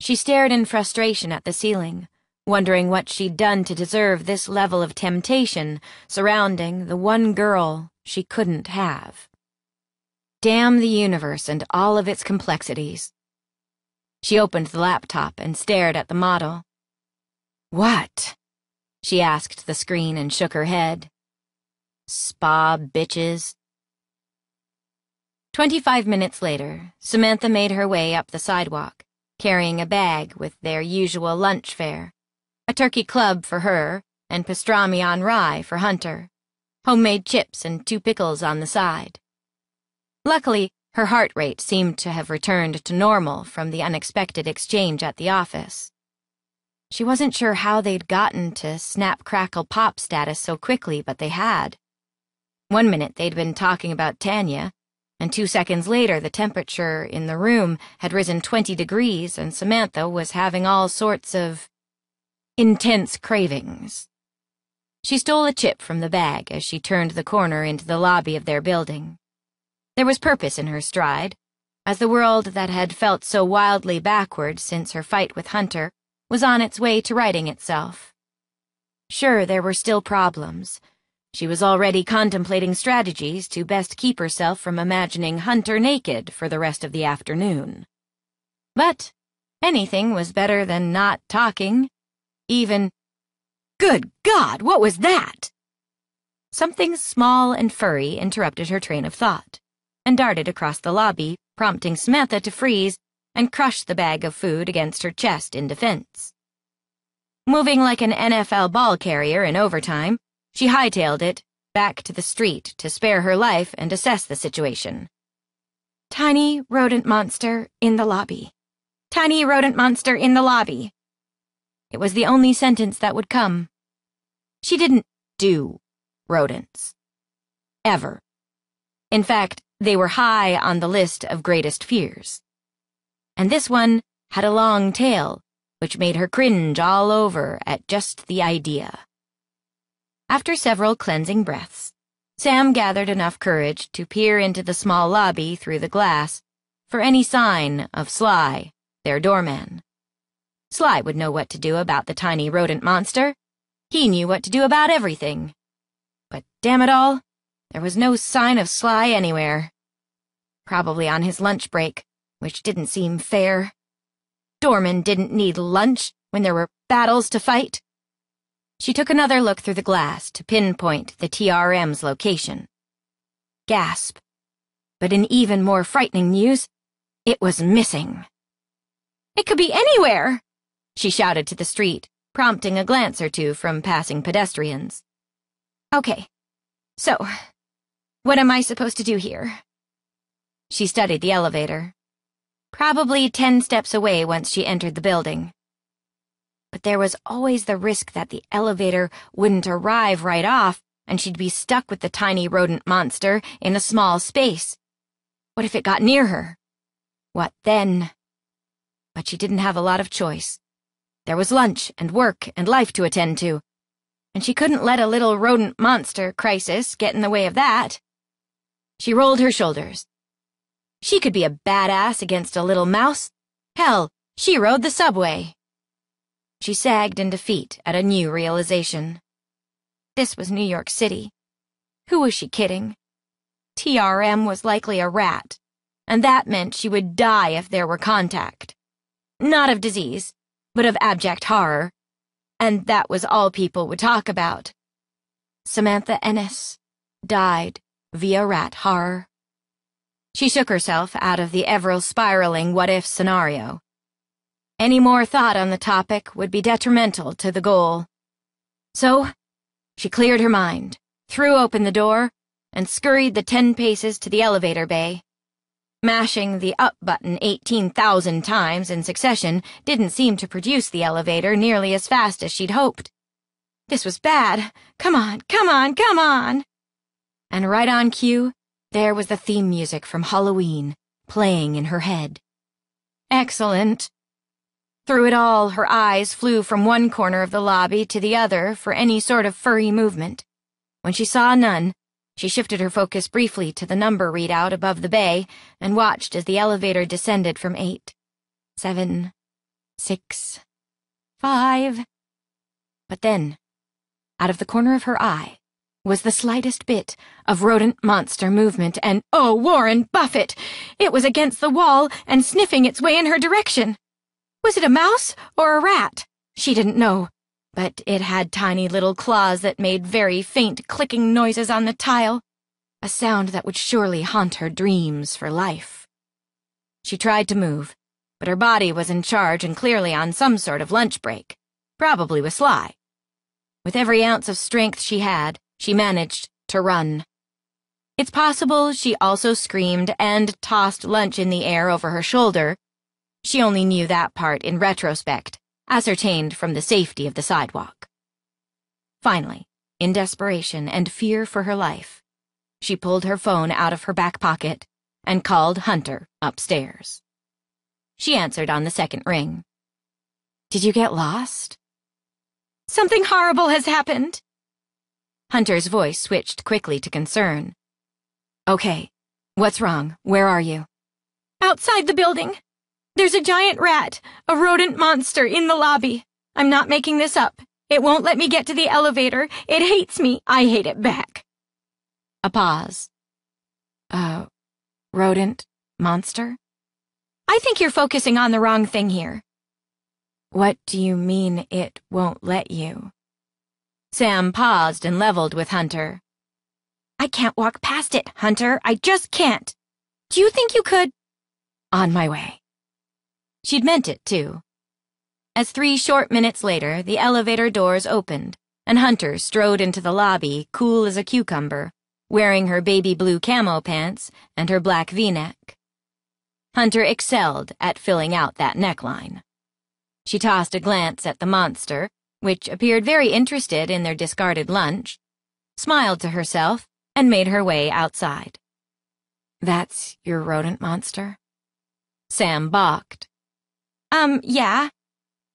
She stared in frustration at the ceiling, wondering what she'd done to deserve this level of temptation surrounding the one girl she couldn't have. Damn the universe and all of its complexities. She opened the laptop and stared at the model. What? She asked the screen and shook her head. Spa bitches. Twenty-five minutes later, Samantha made her way up the sidewalk carrying a bag with their usual lunch fare. A turkey club for her, and pastrami on rye for Hunter. Homemade chips and two pickles on the side. Luckily, her heart rate seemed to have returned to normal from the unexpected exchange at the office. She wasn't sure how they'd gotten to snap crackle pop status so quickly, but they had. One minute they'd been talking about Tanya, and two seconds later the temperature in the room had risen 20 degrees and Samantha was having all sorts of intense cravings. She stole a chip from the bag as she turned the corner into the lobby of their building. There was purpose in her stride, as the world that had felt so wildly backward since her fight with Hunter was on its way to righting itself. Sure, there were still problems, she was already contemplating strategies to best keep herself from imagining Hunter naked for the rest of the afternoon. But anything was better than not talking. Even, good God, what was that? Something small and furry interrupted her train of thought and darted across the lobby, prompting Samantha to freeze and crush the bag of food against her chest in defense. Moving like an NFL ball carrier in overtime, she hightailed it back to the street to spare her life and assess the situation. Tiny rodent monster in the lobby. Tiny rodent monster in the lobby. It was the only sentence that would come. She didn't do rodents. Ever. In fact, they were high on the list of greatest fears. And this one had a long tail, which made her cringe all over at just the idea. After several cleansing breaths, Sam gathered enough courage to peer into the small lobby through the glass for any sign of Sly, their doorman. Sly would know what to do about the tiny rodent monster. He knew what to do about everything. But damn it all, there was no sign of Sly anywhere. Probably on his lunch break, which didn't seem fair. Dorman didn't need lunch when there were battles to fight. She took another look through the glass to pinpoint the TRM's location. Gasp. But in even more frightening news, it was missing. It could be anywhere, she shouted to the street, prompting a glance or two from passing pedestrians. Okay, so, what am I supposed to do here? She studied the elevator. Probably ten steps away once she entered the building. but there was always the risk that the elevator wouldn't arrive right off and she'd be stuck with the tiny rodent monster in a small space. What if it got near her? What then? But she didn't have a lot of choice. There was lunch and work and life to attend to, and she couldn't let a little rodent monster crisis get in the way of that. She rolled her shoulders. She could be a badass against a little mouse. Hell, she rode the subway. She sagged in defeat at a new realization. This was New York City. Who was she kidding? TRM was likely a rat, and that meant she would die if there were contact. Not of disease, but of abject horror. And that was all people would talk about. Samantha Ennis died via rat horror. She shook herself out of the ever spiraling what if scenario. Any more thought on the topic would be detrimental to the goal. So, she cleared her mind, threw open the door, and scurried the ten paces to the elevator bay. Mashing the up button 18,000 times in succession didn't seem to produce the elevator nearly as fast as she'd hoped. This was bad. Come on, come on, come on! And right on cue, there was the theme music from Halloween, playing in her head. Excellent. Through it all, her eyes flew from one corner of the lobby to the other for any sort of furry movement. When she saw none, she shifted her focus briefly to the number readout above the bay and watched as the elevator descended from eight, seven, six, five. But then, out of the corner of her eye, was the slightest bit of rodent monster movement, and oh, Warren Buffett! It was against the wall and sniffing its way in her direction. Was it a mouse or a rat? She didn't know, but it had tiny little claws that made very faint clicking noises on the tile, a sound that would surely haunt her dreams for life. She tried to move, but her body was in charge and clearly on some sort of lunch break, probably with Sly. With every ounce of strength she had, she managed to run. It's possible she also screamed and tossed lunch in the air over her shoulder, she only knew that part in retrospect, ascertained from the safety of the sidewalk. Finally, in desperation and fear for her life, she pulled her phone out of her back pocket and called Hunter upstairs. She answered on the second ring. Did you get lost? Something horrible has happened. Hunter's voice switched quickly to concern. Okay, what's wrong? Where are you? Outside the building. There's a giant rat, a rodent monster, in the lobby. I'm not making this up. It won't let me get to the elevator. It hates me. I hate it back. A pause. Uh, rodent monster? I think you're focusing on the wrong thing here. What do you mean it won't let you? Sam paused and leveled with Hunter. I can't walk past it, Hunter. I just can't. Do you think you could? On my way. She'd meant it, too. As three short minutes later, the elevator doors opened, and Hunter strode into the lobby, cool as a cucumber, wearing her baby blue camo pants and her black v-neck. Hunter excelled at filling out that neckline. She tossed a glance at the monster, which appeared very interested in their discarded lunch, smiled to herself, and made her way outside. That's your rodent monster? Sam balked. Um, yeah.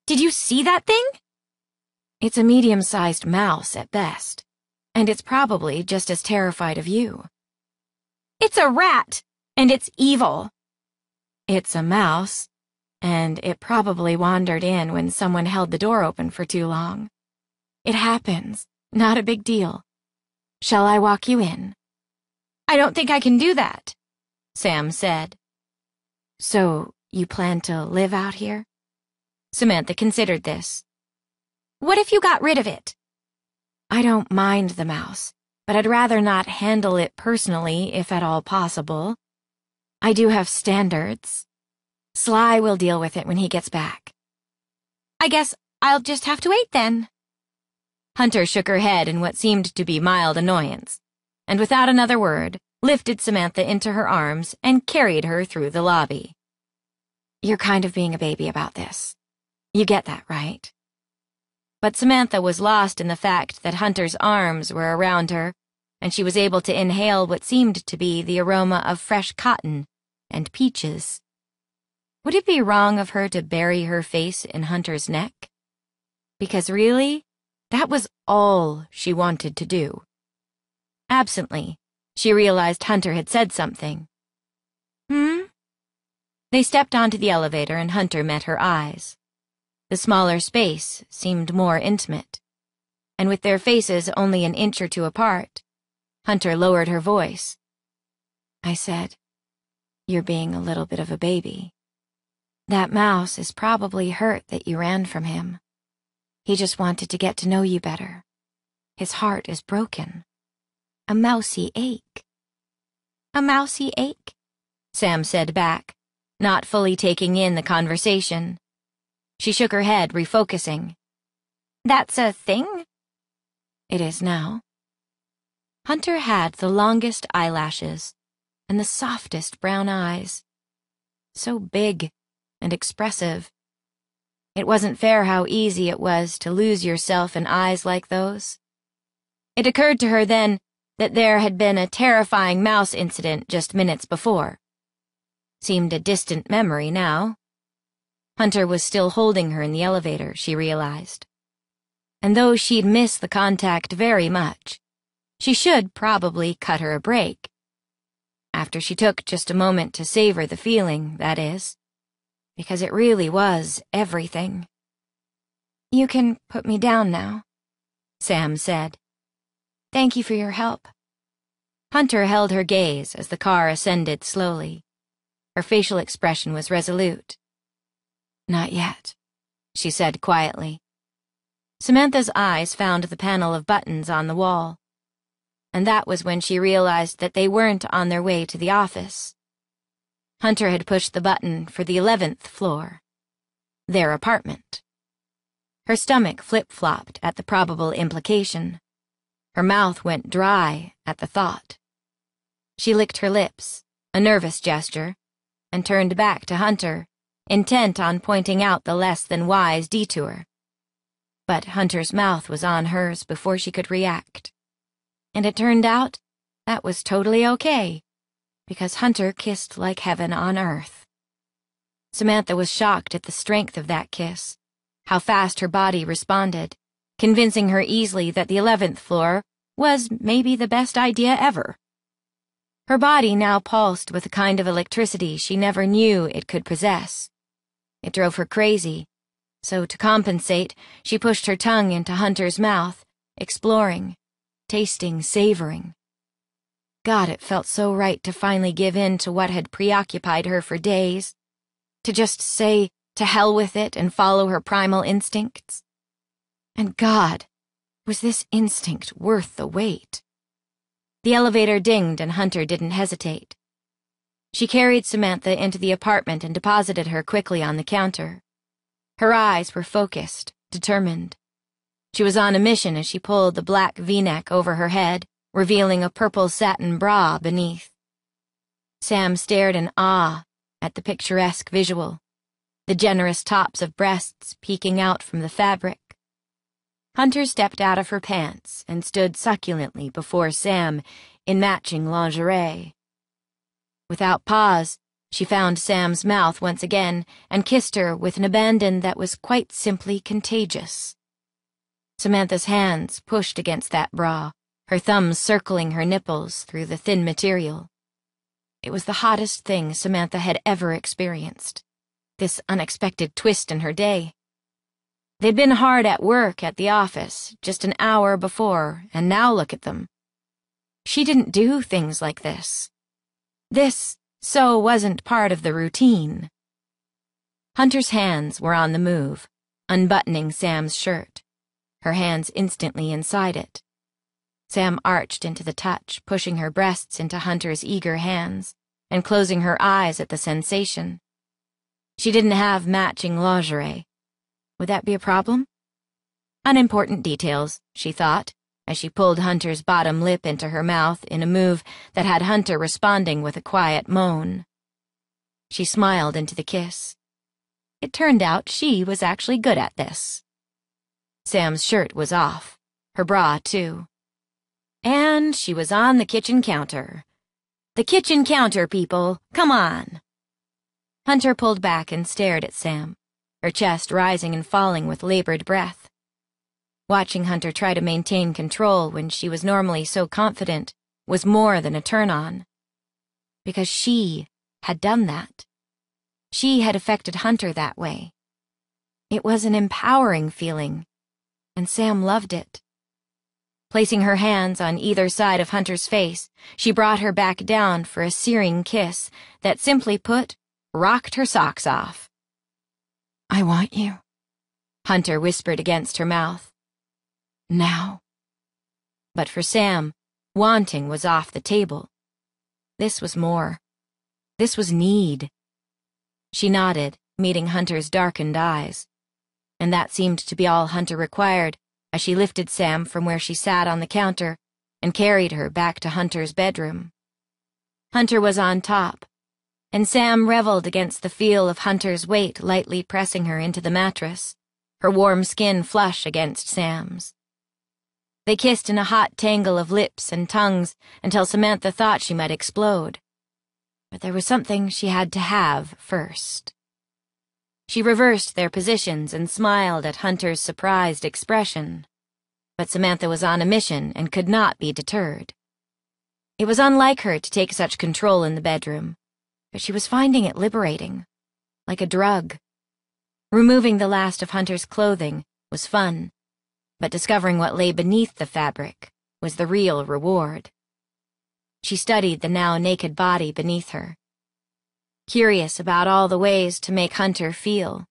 Did you see that thing? It's a medium-sized mouse at best, and it's probably just as terrified of you. It's a rat, and it's evil. It's a mouse, and it probably wandered in when someone held the door open for too long. It happens, not a big deal. Shall I walk you in? I don't think I can do that, Sam said. So, you plan to live out here? Samantha considered this. What if you got rid of it? I don't mind the mouse, but I'd rather not handle it personally if at all possible. I do have standards. Sly will deal with it when he gets back. I guess I'll just have to wait then. Hunter shook her head in what seemed to be mild annoyance, and without another word, lifted Samantha into her arms and carried her through the lobby. You're kind of being a baby about this. You get that, right? But Samantha was lost in the fact that Hunter's arms were around her, and she was able to inhale what seemed to be the aroma of fresh cotton and peaches. Would it be wrong of her to bury her face in Hunter's neck? Because really, that was all she wanted to do. Absently, she realized Hunter had said something. Hmm? They stepped onto the elevator and Hunter met her eyes. The smaller space seemed more intimate. And with their faces only an inch or two apart, Hunter lowered her voice. I said, You're being a little bit of a baby. That mouse is probably hurt that you ran from him. He just wanted to get to know you better. His heart is broken. A mousy ache. A mousy ache? Sam said back, not fully taking in the conversation. She shook her head, refocusing. That's a thing? It is now. Hunter had the longest eyelashes and the softest brown eyes. So big and expressive. It wasn't fair how easy it was to lose yourself in eyes like those. It occurred to her then that there had been a terrifying mouse incident just minutes before. Seemed a distant memory now. Hunter was still holding her in the elevator, she realized. And though she'd miss the contact very much, she should probably cut her a break. After she took just a moment to savor the feeling, that is. Because it really was everything. You can put me down now, Sam said. Thank you for your help. Hunter held her gaze as the car ascended slowly. Her facial expression was resolute. Not yet, she said quietly. Samantha's eyes found the panel of buttons on the wall. And that was when she realized that they weren't on their way to the office. Hunter had pushed the button for the 11th floor. Their apartment. Her stomach flip-flopped at the probable implication. Her mouth went dry at the thought. She licked her lips, a nervous gesture, and turned back to Hunter, intent on pointing out the less than wise detour. But Hunter's mouth was on hers before she could react. And it turned out that was totally okay, because Hunter kissed like heaven on earth. Samantha was shocked at the strength of that kiss, how fast her body responded convincing her easily that the 11th floor was maybe the best idea ever. Her body now pulsed with a kind of electricity she never knew it could possess. It drove her crazy, so to compensate, she pushed her tongue into Hunter's mouth, exploring, tasting, savoring. God, it felt so right to finally give in to what had preoccupied her for days. To just say, to hell with it and follow her primal instincts. And God, was this instinct worth the wait? The elevator dinged and Hunter didn't hesitate. She carried Samantha into the apartment and deposited her quickly on the counter. Her eyes were focused, determined. She was on a mission as she pulled the black v-neck over her head, revealing a purple satin bra beneath. Sam stared in awe at the picturesque visual, the generous tops of breasts peeking out from the fabric, Hunter stepped out of her pants and stood succulently before Sam in matching lingerie. Without pause, she found Sam's mouth once again and kissed her with an abandon that was quite simply contagious. Samantha's hands pushed against that bra, her thumbs circling her nipples through the thin material. It was the hottest thing Samantha had ever experienced, this unexpected twist in her day. They'd been hard at work at the office just an hour before, and now look at them. She didn't do things like this. This so wasn't part of the routine. Hunter's hands were on the move, unbuttoning Sam's shirt, her hands instantly inside it. Sam arched into the touch, pushing her breasts into Hunter's eager hands, and closing her eyes at the sensation. She didn't have matching lingerie, would that be a problem? Unimportant details, she thought, as she pulled Hunter's bottom lip into her mouth in a move that had Hunter responding with a quiet moan. She smiled into the kiss. It turned out she was actually good at this. Sam's shirt was off, her bra too. And she was on the kitchen counter. The kitchen counter, people, come on. Hunter pulled back and stared at Sam, her chest rising and falling with labored breath. Watching Hunter try to maintain control when she was normally so confident was more than a turn on. Because she had done that. She had affected Hunter that way. It was an empowering feeling, and Sam loved it. Placing her hands on either side of Hunter's face, she brought her back down for a searing kiss that, simply put, rocked her socks off. I want you, Hunter whispered against her mouth. Now. But for Sam, wanting was off the table. This was more. This was need. She nodded, meeting Hunter's darkened eyes. And that seemed to be all Hunter required as she lifted Sam from where she sat on the counter and carried her back to Hunter's bedroom. Hunter was on top, and Sam reveled against the feel of Hunter's weight lightly pressing her into the mattress, her warm skin flush against Sam's. They kissed in a hot tangle of lips and tongues until Samantha thought she might explode. But there was something she had to have first. She reversed their positions and smiled at Hunter's surprised expression. But Samantha was on a mission and could not be deterred. It was unlike her to take such control in the bedroom, but she was finding it liberating, like a drug. Removing the last of Hunter's clothing was fun, but discovering what lay beneath the fabric was the real reward. She studied the now naked body beneath her. Curious about all the ways to make Hunter feel,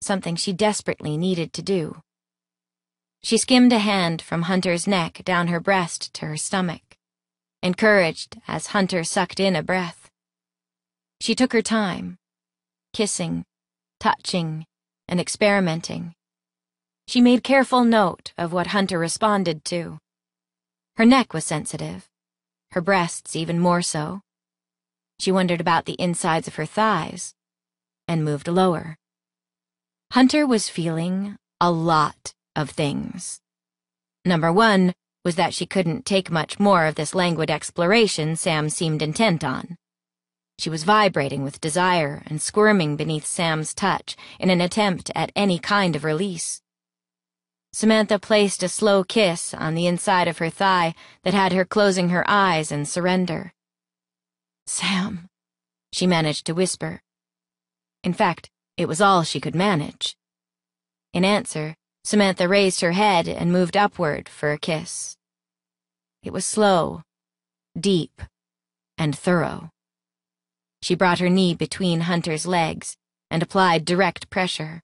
something she desperately needed to do. She skimmed a hand from Hunter's neck down her breast to her stomach, encouraged as Hunter sucked in a breath. She took her time, kissing, touching, and experimenting. She made careful note of what Hunter responded to. Her neck was sensitive, her breasts even more so. She wondered about the insides of her thighs and moved lower. Hunter was feeling a lot of things. Number one was that she couldn't take much more of this languid exploration Sam seemed intent on. She was vibrating with desire and squirming beneath Sam's touch in an attempt at any kind of release. Samantha placed a slow kiss on the inside of her thigh that had her closing her eyes in surrender. Sam, she managed to whisper. In fact, it was all she could manage. In answer, Samantha raised her head and moved upward for a kiss. It was slow, deep, and thorough. She brought her knee between Hunter's legs and applied direct pressure,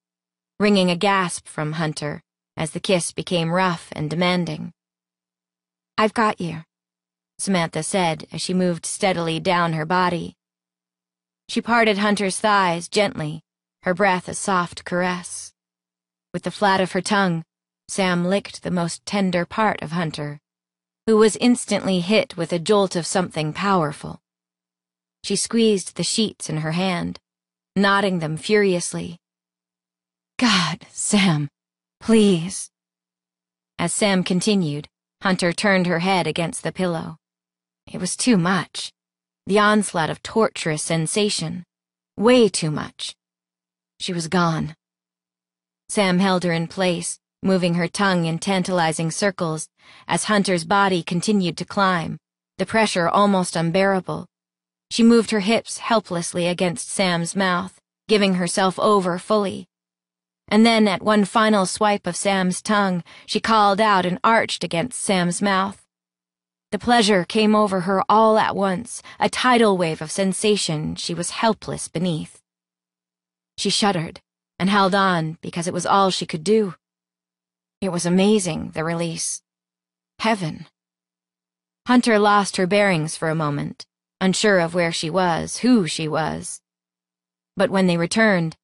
wringing a gasp from Hunter as the kiss became rough and demanding. I've got you, Samantha said as she moved steadily down her body. She parted Hunter's thighs gently, her breath a soft caress. With the flat of her tongue, Sam licked the most tender part of Hunter, who was instantly hit with a jolt of something powerful. She squeezed the sheets in her hand, knotting them furiously. God, Sam, Please. As Sam continued, Hunter turned her head against the pillow. It was too much. The onslaught of torturous sensation. Way too much. She was gone. Sam held her in place, moving her tongue in tantalizing circles as Hunter's body continued to climb, the pressure almost unbearable. She moved her hips helplessly against Sam's mouth, giving herself over fully and then at one final swipe of Sam's tongue, she called out and arched against Sam's mouth. The pleasure came over her all at once, a tidal wave of sensation she was helpless beneath. She shuddered and held on because it was all she could do. It was amazing, the release. Heaven. Hunter lost her bearings for a moment, unsure of where she was, who she was. But when they returned,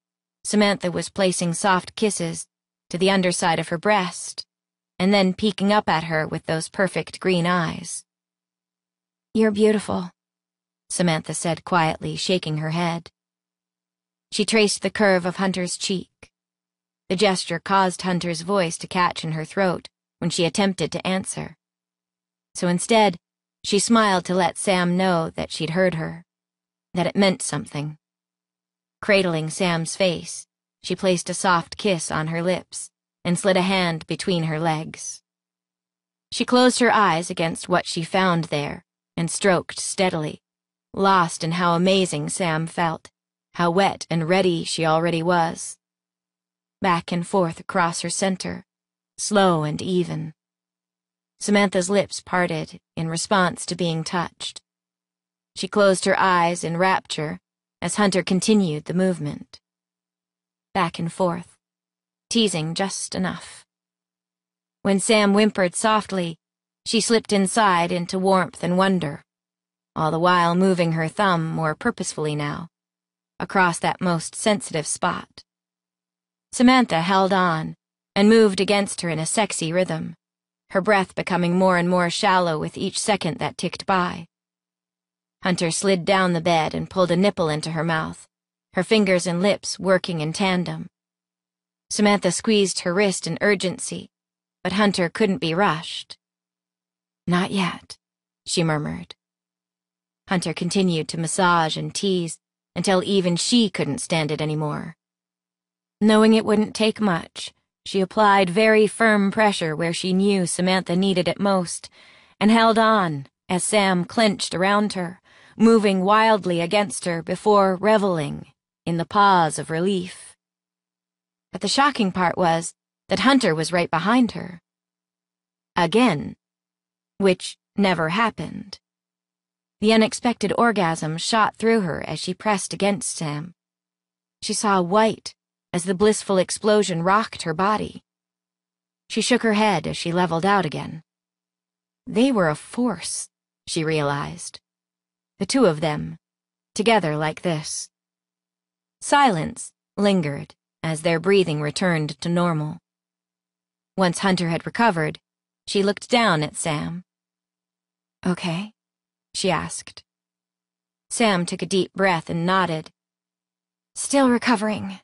Samantha was placing soft kisses to the underside of her breast, and then peeking up at her with those perfect green eyes. You're beautiful, Samantha said quietly, shaking her head. She traced the curve of Hunter's cheek. The gesture caused Hunter's voice to catch in her throat when she attempted to answer. So instead, she smiled to let Sam know that she'd heard her, that it meant something. Cradling Sam's face, she placed a soft kiss on her lips and slid a hand between her legs. She closed her eyes against what she found there and stroked steadily, lost in how amazing Sam felt, how wet and ready she already was back and forth across her center, slow and even. Samantha's lips parted in response to being touched. She closed her eyes in rapture as Hunter continued the movement. Back and forth, teasing just enough. When Sam whimpered softly, she slipped inside into warmth and wonder, all the while moving her thumb more purposefully now, across that most sensitive spot. Samantha held on and moved against her in a sexy rhythm, her breath becoming more and more shallow with each second that ticked by. Hunter slid down the bed and pulled a nipple into her mouth, her fingers and lips working in tandem. Samantha squeezed her wrist in urgency, but Hunter couldn't be rushed. Not yet, she murmured. Hunter continued to massage and tease until even she couldn't stand it anymore. Knowing it wouldn't take much, she applied very firm pressure where she knew Samantha needed it most, and held on as Sam clenched around her, moving wildly against her before reveling in the pause of relief. But the shocking part was that Hunter was right behind her. Again. Which never happened. The unexpected orgasm shot through her as she pressed against Sam. She saw white, as the blissful explosion rocked her body. She shook her head as she leveled out again. They were a force, she realized. The two of them, together like this. Silence lingered as their breathing returned to normal. Once Hunter had recovered, she looked down at Sam. Okay, she asked. Sam took a deep breath and nodded. Still recovering,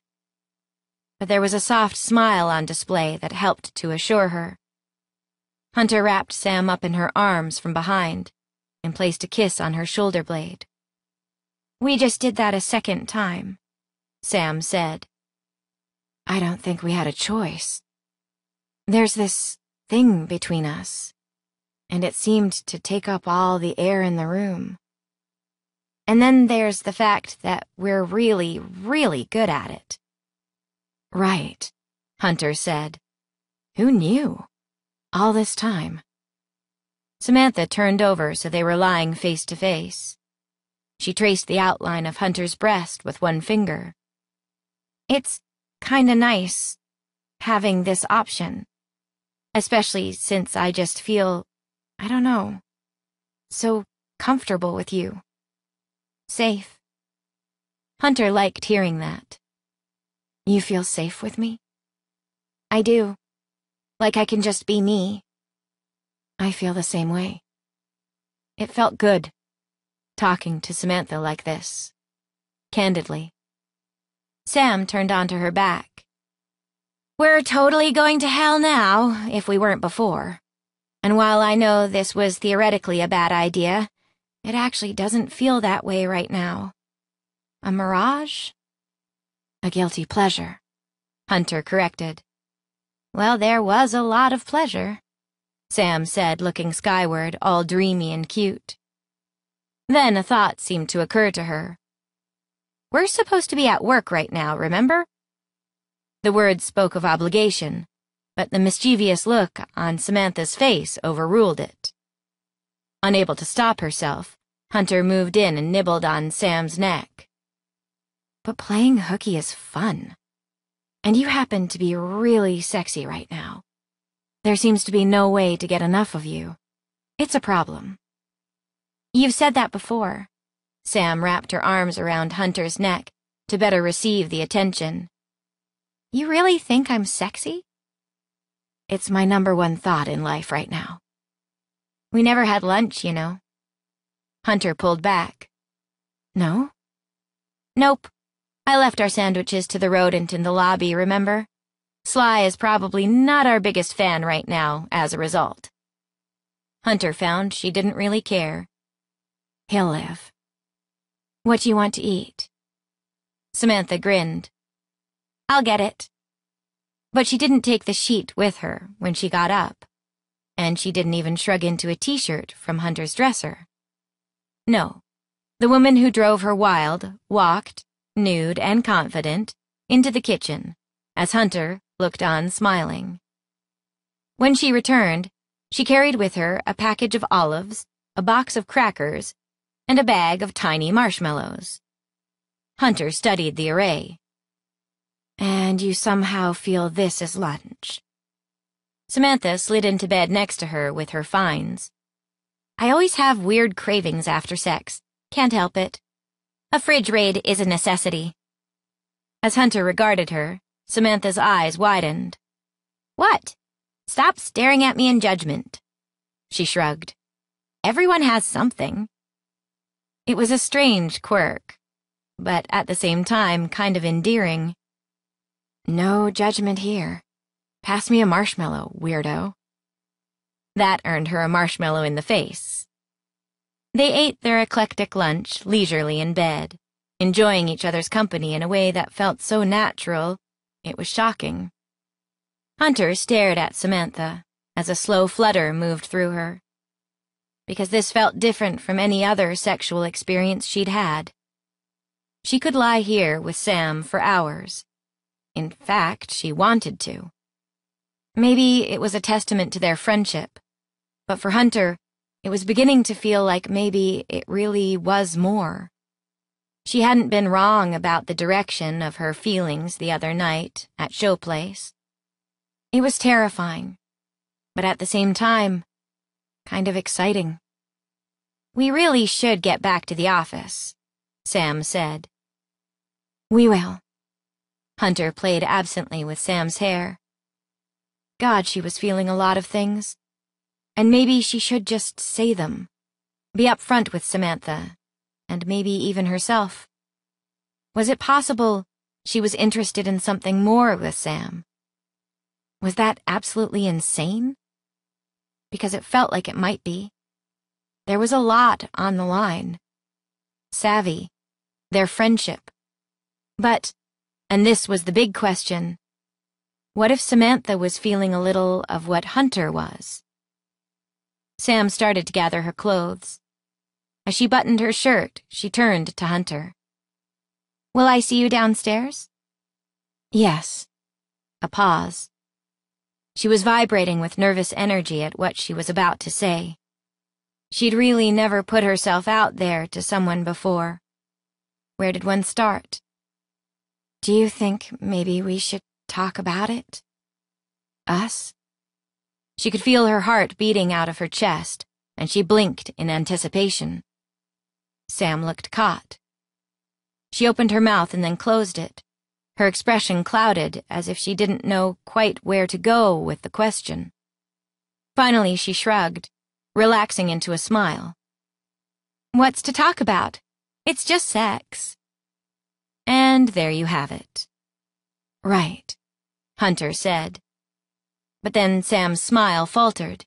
but there was a soft smile on display that helped to assure her. Hunter wrapped Sam up in her arms from behind and placed a kiss on her shoulder blade. We just did that a second time, Sam said. I don't think we had a choice. There's this thing between us, and it seemed to take up all the air in the room. And then there's the fact that we're really, really good at it. Right, Hunter said. Who knew? All this time. Samantha turned over so they were lying face to face. She traced the outline of Hunter's breast with one finger. It's kinda nice having this option. Especially since I just feel, I don't know, so comfortable with you. Safe. Hunter liked hearing that. You feel safe with me? I do. Like I can just be me. I feel the same way. It felt good, talking to Samantha like this. Candidly. Sam turned onto her back. We're totally going to hell now, if we weren't before. And while I know this was theoretically a bad idea, it actually doesn't feel that way right now. A mirage? A guilty pleasure, Hunter corrected. Well, there was a lot of pleasure, Sam said, looking skyward, all dreamy and cute. Then a thought seemed to occur to her. We're supposed to be at work right now, remember? The words spoke of obligation, but the mischievous look on Samantha's face overruled it. Unable to stop herself, Hunter moved in and nibbled on Sam's neck. But playing hooky is fun. And you happen to be really sexy right now. There seems to be no way to get enough of you. It's a problem. You've said that before. Sam wrapped her arms around Hunter's neck to better receive the attention. You really think I'm sexy? It's my number one thought in life right now. We never had lunch, you know. Hunter pulled back. No? Nope. I left our sandwiches to the rodent in the lobby, remember? Sly is probably not our biggest fan right now as a result. Hunter found she didn't really care. He'll live. What do you want to eat? Samantha grinned. I'll get it. But she didn't take the sheet with her when she got up, and she didn't even shrug into a t-shirt from Hunter's dresser. No, the woman who drove her wild walked, nude and confident, into the kitchen, as Hunter looked on smiling. When she returned, she carried with her a package of olives, a box of crackers, and a bag of tiny marshmallows. Hunter studied the array. And you somehow feel this is lunch. Samantha slid into bed next to her with her finds. I always have weird cravings after sex. Can't help it. A fridge raid is a necessity. As Hunter regarded her, Samantha's eyes widened. What? Stop staring at me in judgment. She shrugged. Everyone has something. It was a strange quirk, but at the same time kind of endearing. No judgment here. Pass me a marshmallow, weirdo. That earned her a marshmallow in the face. They ate their eclectic lunch leisurely in bed, enjoying each other's company in a way that felt so natural, it was shocking. Hunter stared at Samantha as a slow flutter moved through her. Because this felt different from any other sexual experience she'd had. She could lie here with Sam for hours. In fact, she wanted to. Maybe it was a testament to their friendship, but for Hunter, it was beginning to feel like maybe it really was more. She hadn't been wrong about the direction of her feelings the other night at Showplace. It was terrifying, but at the same time, kind of exciting. We really should get back to the office, Sam said. We will. Hunter played absently with Sam's hair. God, she was feeling a lot of things. And maybe she should just say them. Be upfront with Samantha, and maybe even herself. Was it possible she was interested in something more with Sam? Was that absolutely insane? Because it felt like it might be. There was a lot on the line. Savvy. Their friendship. But, and this was the big question, what if Samantha was feeling a little of what Hunter was? Sam started to gather her clothes. As she buttoned her shirt, she turned to Hunter. Will I see you downstairs? Yes. A pause. She was vibrating with nervous energy at what she was about to say. She'd really never put herself out there to someone before. Where did one start? Do you think maybe we should talk about it? Us? She could feel her heart beating out of her chest, and she blinked in anticipation. Sam looked caught. She opened her mouth and then closed it her expression clouded as if she didn't know quite where to go with the question. Finally, she shrugged, relaxing into a smile. What's to talk about? It's just sex. And there you have it. Right, Hunter said. But then Sam's smile faltered.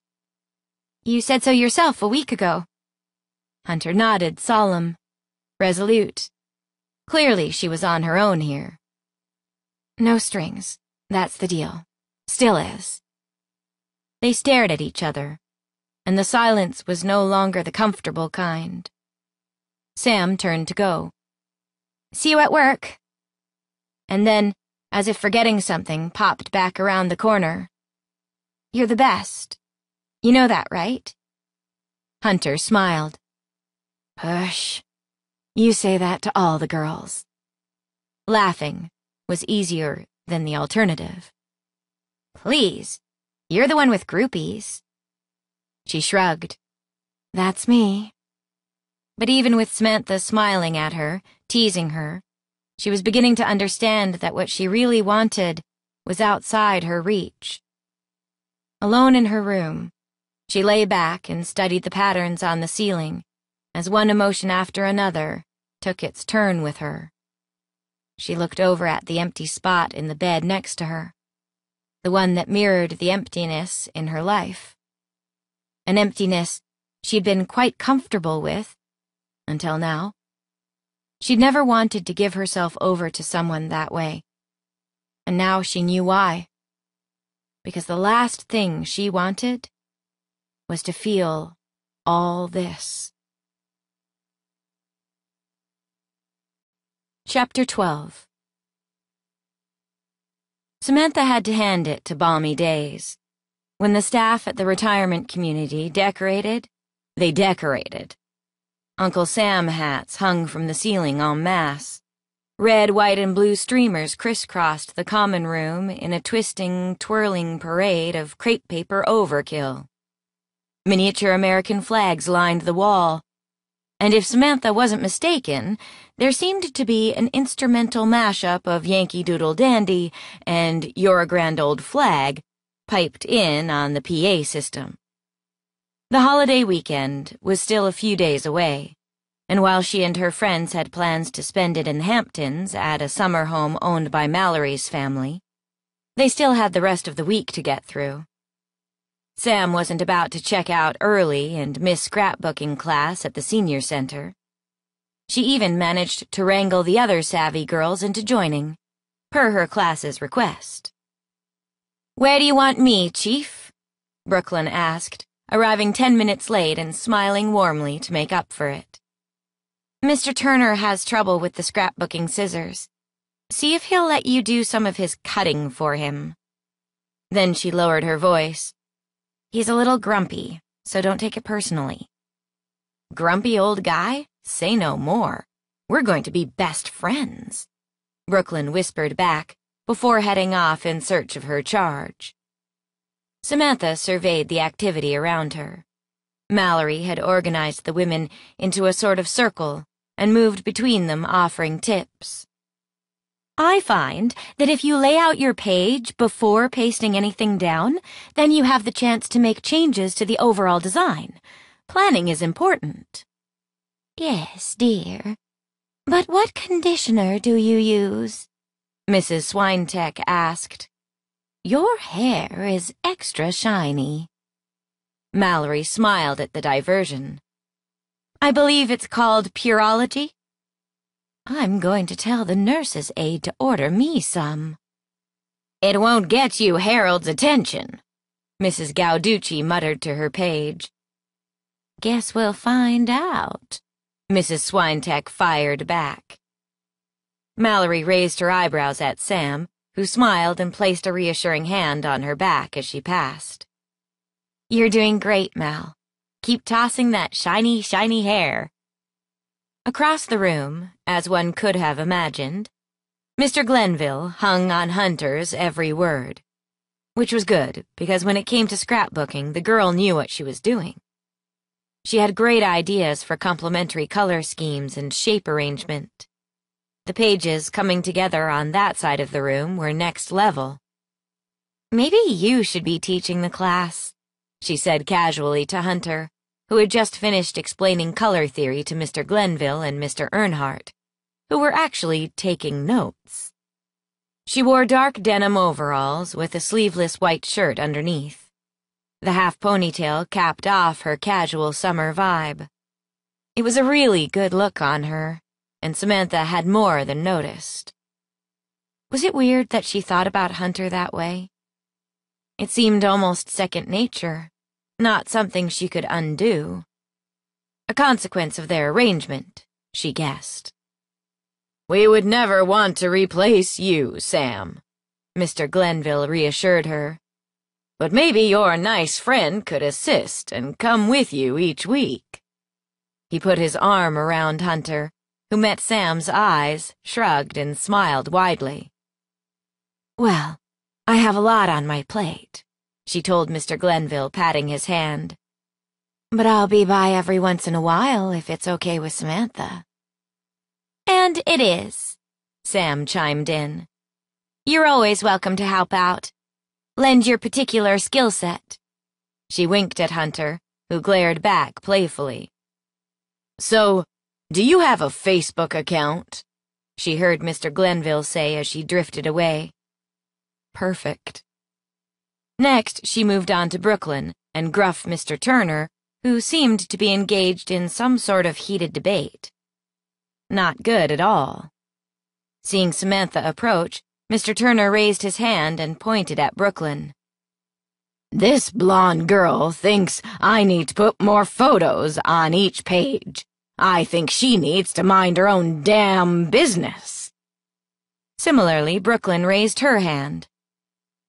You said so yourself a week ago. Hunter nodded, solemn, resolute. Clearly she was on her own here. No strings. That's the deal. Still is. They stared at each other, and the silence was no longer the comfortable kind. Sam turned to go. See you at work. And then, as if forgetting something, popped back around the corner. You're the best. You know that, right? Hunter smiled. Push. You say that to all the girls. Laughing, was easier than the alternative. Please, you're the one with groupies. She shrugged. That's me. But even with Samantha smiling at her, teasing her, she was beginning to understand that what she really wanted was outside her reach. Alone in her room, she lay back and studied the patterns on the ceiling as one emotion after another took its turn with her. She looked over at the empty spot in the bed next to her. the one that mirrored the emptiness in her life. An emptiness she'd been quite comfortable with until now. She'd never wanted to give herself over to someone that way. And now she knew why. Because the last thing she wanted was to feel all this. Chapter 12 Samantha had to hand it to balmy days. When the staff at the retirement community decorated, they decorated. Uncle Sam hats hung from the ceiling en masse. Red, white, and blue streamers crisscrossed the common room in a twisting, twirling parade of crepe paper overkill. Miniature American flags lined the wall, and if Samantha wasn't mistaken, there seemed to be an instrumental mashup of Yankee Doodle Dandy and You're a Grand Old Flag piped in on the PA system. The holiday weekend was still a few days away, and while she and her friends had plans to spend it in the Hamptons at a summer home owned by Mallory's family, they still had the rest of the week to get through. Sam wasn't about to check out early and miss scrapbooking class at the senior center. She even managed to wrangle the other savvy girls into joining, per her class's request. Where do you want me, Chief? Brooklyn asked, arriving ten minutes late and smiling warmly to make up for it. Mr. Turner has trouble with the scrapbooking scissors. See if he'll let you do some of his cutting for him. Then she lowered her voice. He's a little grumpy, so don't take it personally. Grumpy old guy? Say no more. We're going to be best friends, Brooklyn whispered back before heading off in search of her charge. Samantha surveyed the activity around her. Mallory had organized the women into a sort of circle and moved between them offering tips. I find that if you lay out your page before pasting anything down, then you have the chance to make changes to the overall design. Planning is important. Yes, dear. But what conditioner do you use? Mrs. Swinetek asked. Your hair is extra shiny. Mallory smiled at the diversion. I believe it's called Pureology. I'm going to tell the nurse's aide to order me some. It won't get you Harold's attention, Mrs. Gauducci muttered to her page. Guess we'll find out, Mrs. Swinetek fired back. Mallory raised her eyebrows at Sam, who smiled and placed a reassuring hand on her back as she passed. You're doing great, Mal. Keep tossing that shiny, shiny hair. Across the room, as one could have imagined, Mr. Glenville hung on Hunter's every word. Which was good, because when it came to scrapbooking, the girl knew what she was doing. She had great ideas for complementary color schemes and shape arrangement. The pages coming together on that side of the room were next level. Maybe you should be teaching the class, she said casually to Hunter who had just finished explaining color theory to Mr. Glenville and Mr. Earnhardt, who were actually taking notes. She wore dark denim overalls with a sleeveless white shirt underneath. The half ponytail capped off her casual summer vibe. It was a really good look on her, and Samantha had more than noticed. Was it weird that she thought about Hunter that way? It seemed almost second nature not something she could undo. A consequence of their arrangement, she guessed. We would never want to replace you, Sam, Mr. Glenville reassured her. But maybe your nice friend could assist and come with you each week. He put his arm around Hunter, who met Sam's eyes, shrugged, and smiled widely. Well, I have a lot on my plate she told Mr. Glenville, patting his hand. But I'll be by every once in a while if it's okay with Samantha. And it is, Sam chimed in. You're always welcome to help out. Lend your particular skill set. She winked at Hunter, who glared back playfully. So, do you have a Facebook account? She heard Mr. Glenville say as she drifted away. Perfect. Next, she moved on to Brooklyn and gruff Mr. Turner, who seemed to be engaged in some sort of heated debate. Not good at all. Seeing Samantha approach, Mr. Turner raised his hand and pointed at Brooklyn. This blonde girl thinks I need to put more photos on each page. I think she needs to mind her own damn business. Similarly, Brooklyn raised her hand.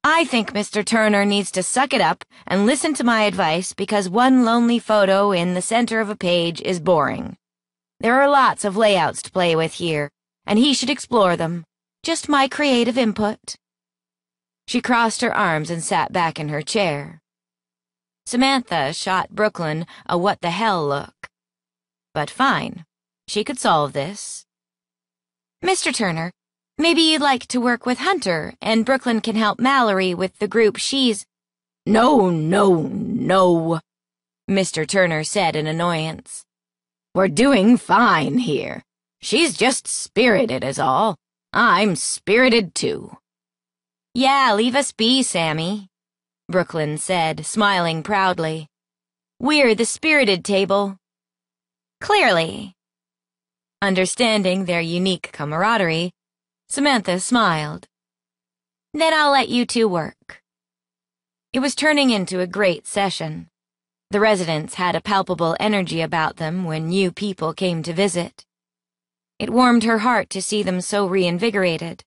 I think Mr. Turner needs to suck it up and listen to my advice because one lonely photo in the center of a page is boring. There are lots of layouts to play with here, and he should explore them. Just my creative input. She crossed her arms and sat back in her chair. Samantha shot Brooklyn a what the hell look. But fine, she could solve this. Mr. Turner, Maybe you'd like to work with Hunter, and Brooklyn can help Mallory with the group she's. No, no, no, Mr. Turner said in annoyance. We're doing fine here. She's just spirited, is all. I'm spirited too. Yeah, leave us be, Sammy, Brooklyn said, smiling proudly. We're the spirited table. Clearly. Understanding their unique camaraderie, Samantha smiled. Then I'll let you two work. It was turning into a great session. The residents had a palpable energy about them when new people came to visit. It warmed her heart to see them so reinvigorated,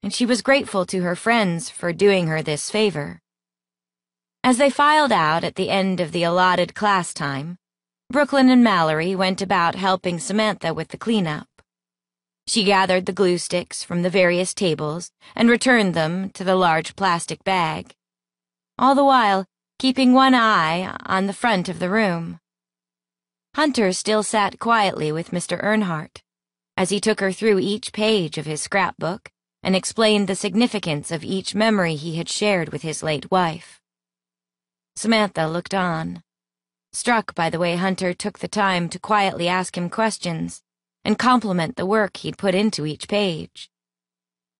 and she was grateful to her friends for doing her this favor. As they filed out at the end of the allotted class time, Brooklyn and Mallory went about helping Samantha with the cleanup. She gathered the glue sticks from the various tables and returned them to the large plastic bag, all the while keeping one eye on the front of the room. Hunter still sat quietly with Mr. Earnhardt as he took her through each page of his scrapbook and explained the significance of each memory he had shared with his late wife. Samantha looked on, struck by the way Hunter took the time to quietly ask him questions and compliment the work he'd put into each page.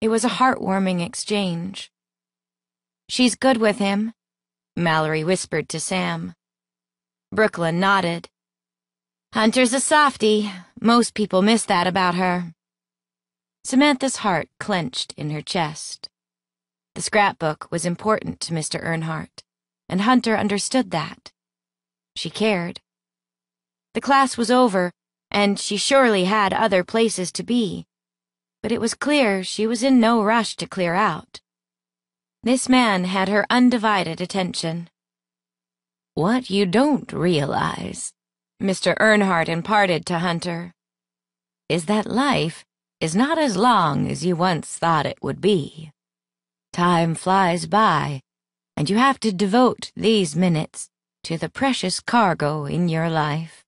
It was a heartwarming exchange. She's good with him, Mallory whispered to Sam. Brooklyn nodded. Hunter's a softy. Most people miss that about her. Samantha's heart clenched in her chest. The scrapbook was important to Mr. Earnhardt, and Hunter understood that. She cared. The class was over, and she surely had other places to be. But it was clear she was in no rush to clear out. This man had her undivided attention. What you don't realize, Mr. Earnhardt imparted to Hunter, is that life is not as long as you once thought it would be. Time flies by, and you have to devote these minutes to the precious cargo in your life.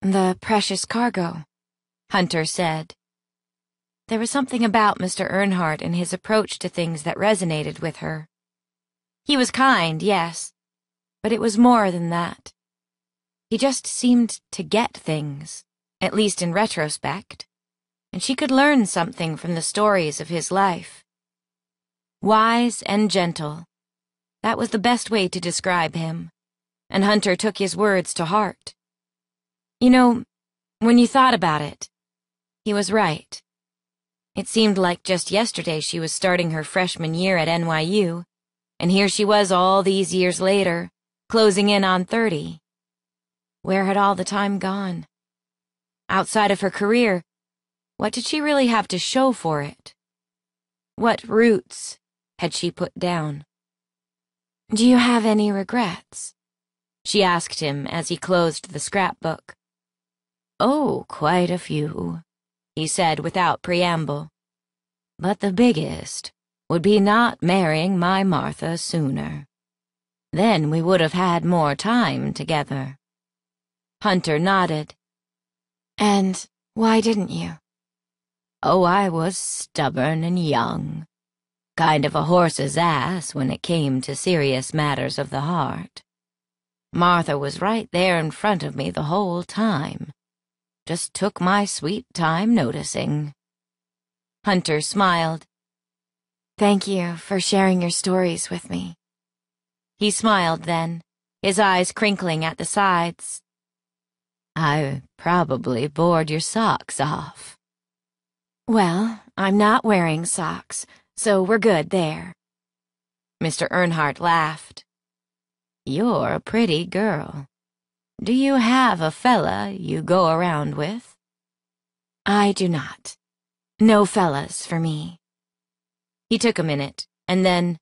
The precious cargo, Hunter said. There was something about Mr. Earnhardt and his approach to things that resonated with her. He was kind, yes, but it was more than that. He just seemed to get things, at least in retrospect, and she could learn something from the stories of his life. Wise and gentle. That was the best way to describe him, and Hunter took his words to heart. You know, when you thought about it, he was right. It seemed like just yesterday she was starting her freshman year at NYU, and here she was all these years later, closing in on 30. Where had all the time gone? Outside of her career, what did she really have to show for it? What roots had she put down? Do you have any regrets? She asked him as he closed the scrapbook. Oh, quite a few, he said without preamble. But the biggest would be not marrying my Martha sooner. Then we would have had more time together. Hunter nodded. And why didn't you? Oh, I was stubborn and young. Kind of a horse's ass when it came to serious matters of the heart. Martha was right there in front of me the whole time just took my sweet time noticing. Hunter smiled. Thank you for sharing your stories with me. He smiled then, his eyes crinkling at the sides. I probably bored your socks off. Well, I'm not wearing socks, so we're good there. Mr. Earnhardt laughed. You're a pretty girl. Do you have a fella you go around with? I do not. No fellas for me. He took a minute, and then,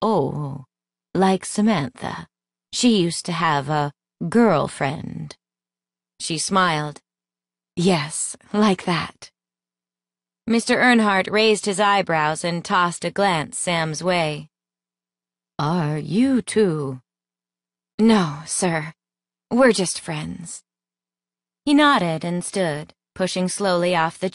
Oh, like Samantha. She used to have a girlfriend. She smiled. Yes, like that. Mr. Earnhardt raised his eyebrows and tossed a glance Sam's way. Are you two? No, sir. We're just friends. He nodded and stood, pushing slowly off the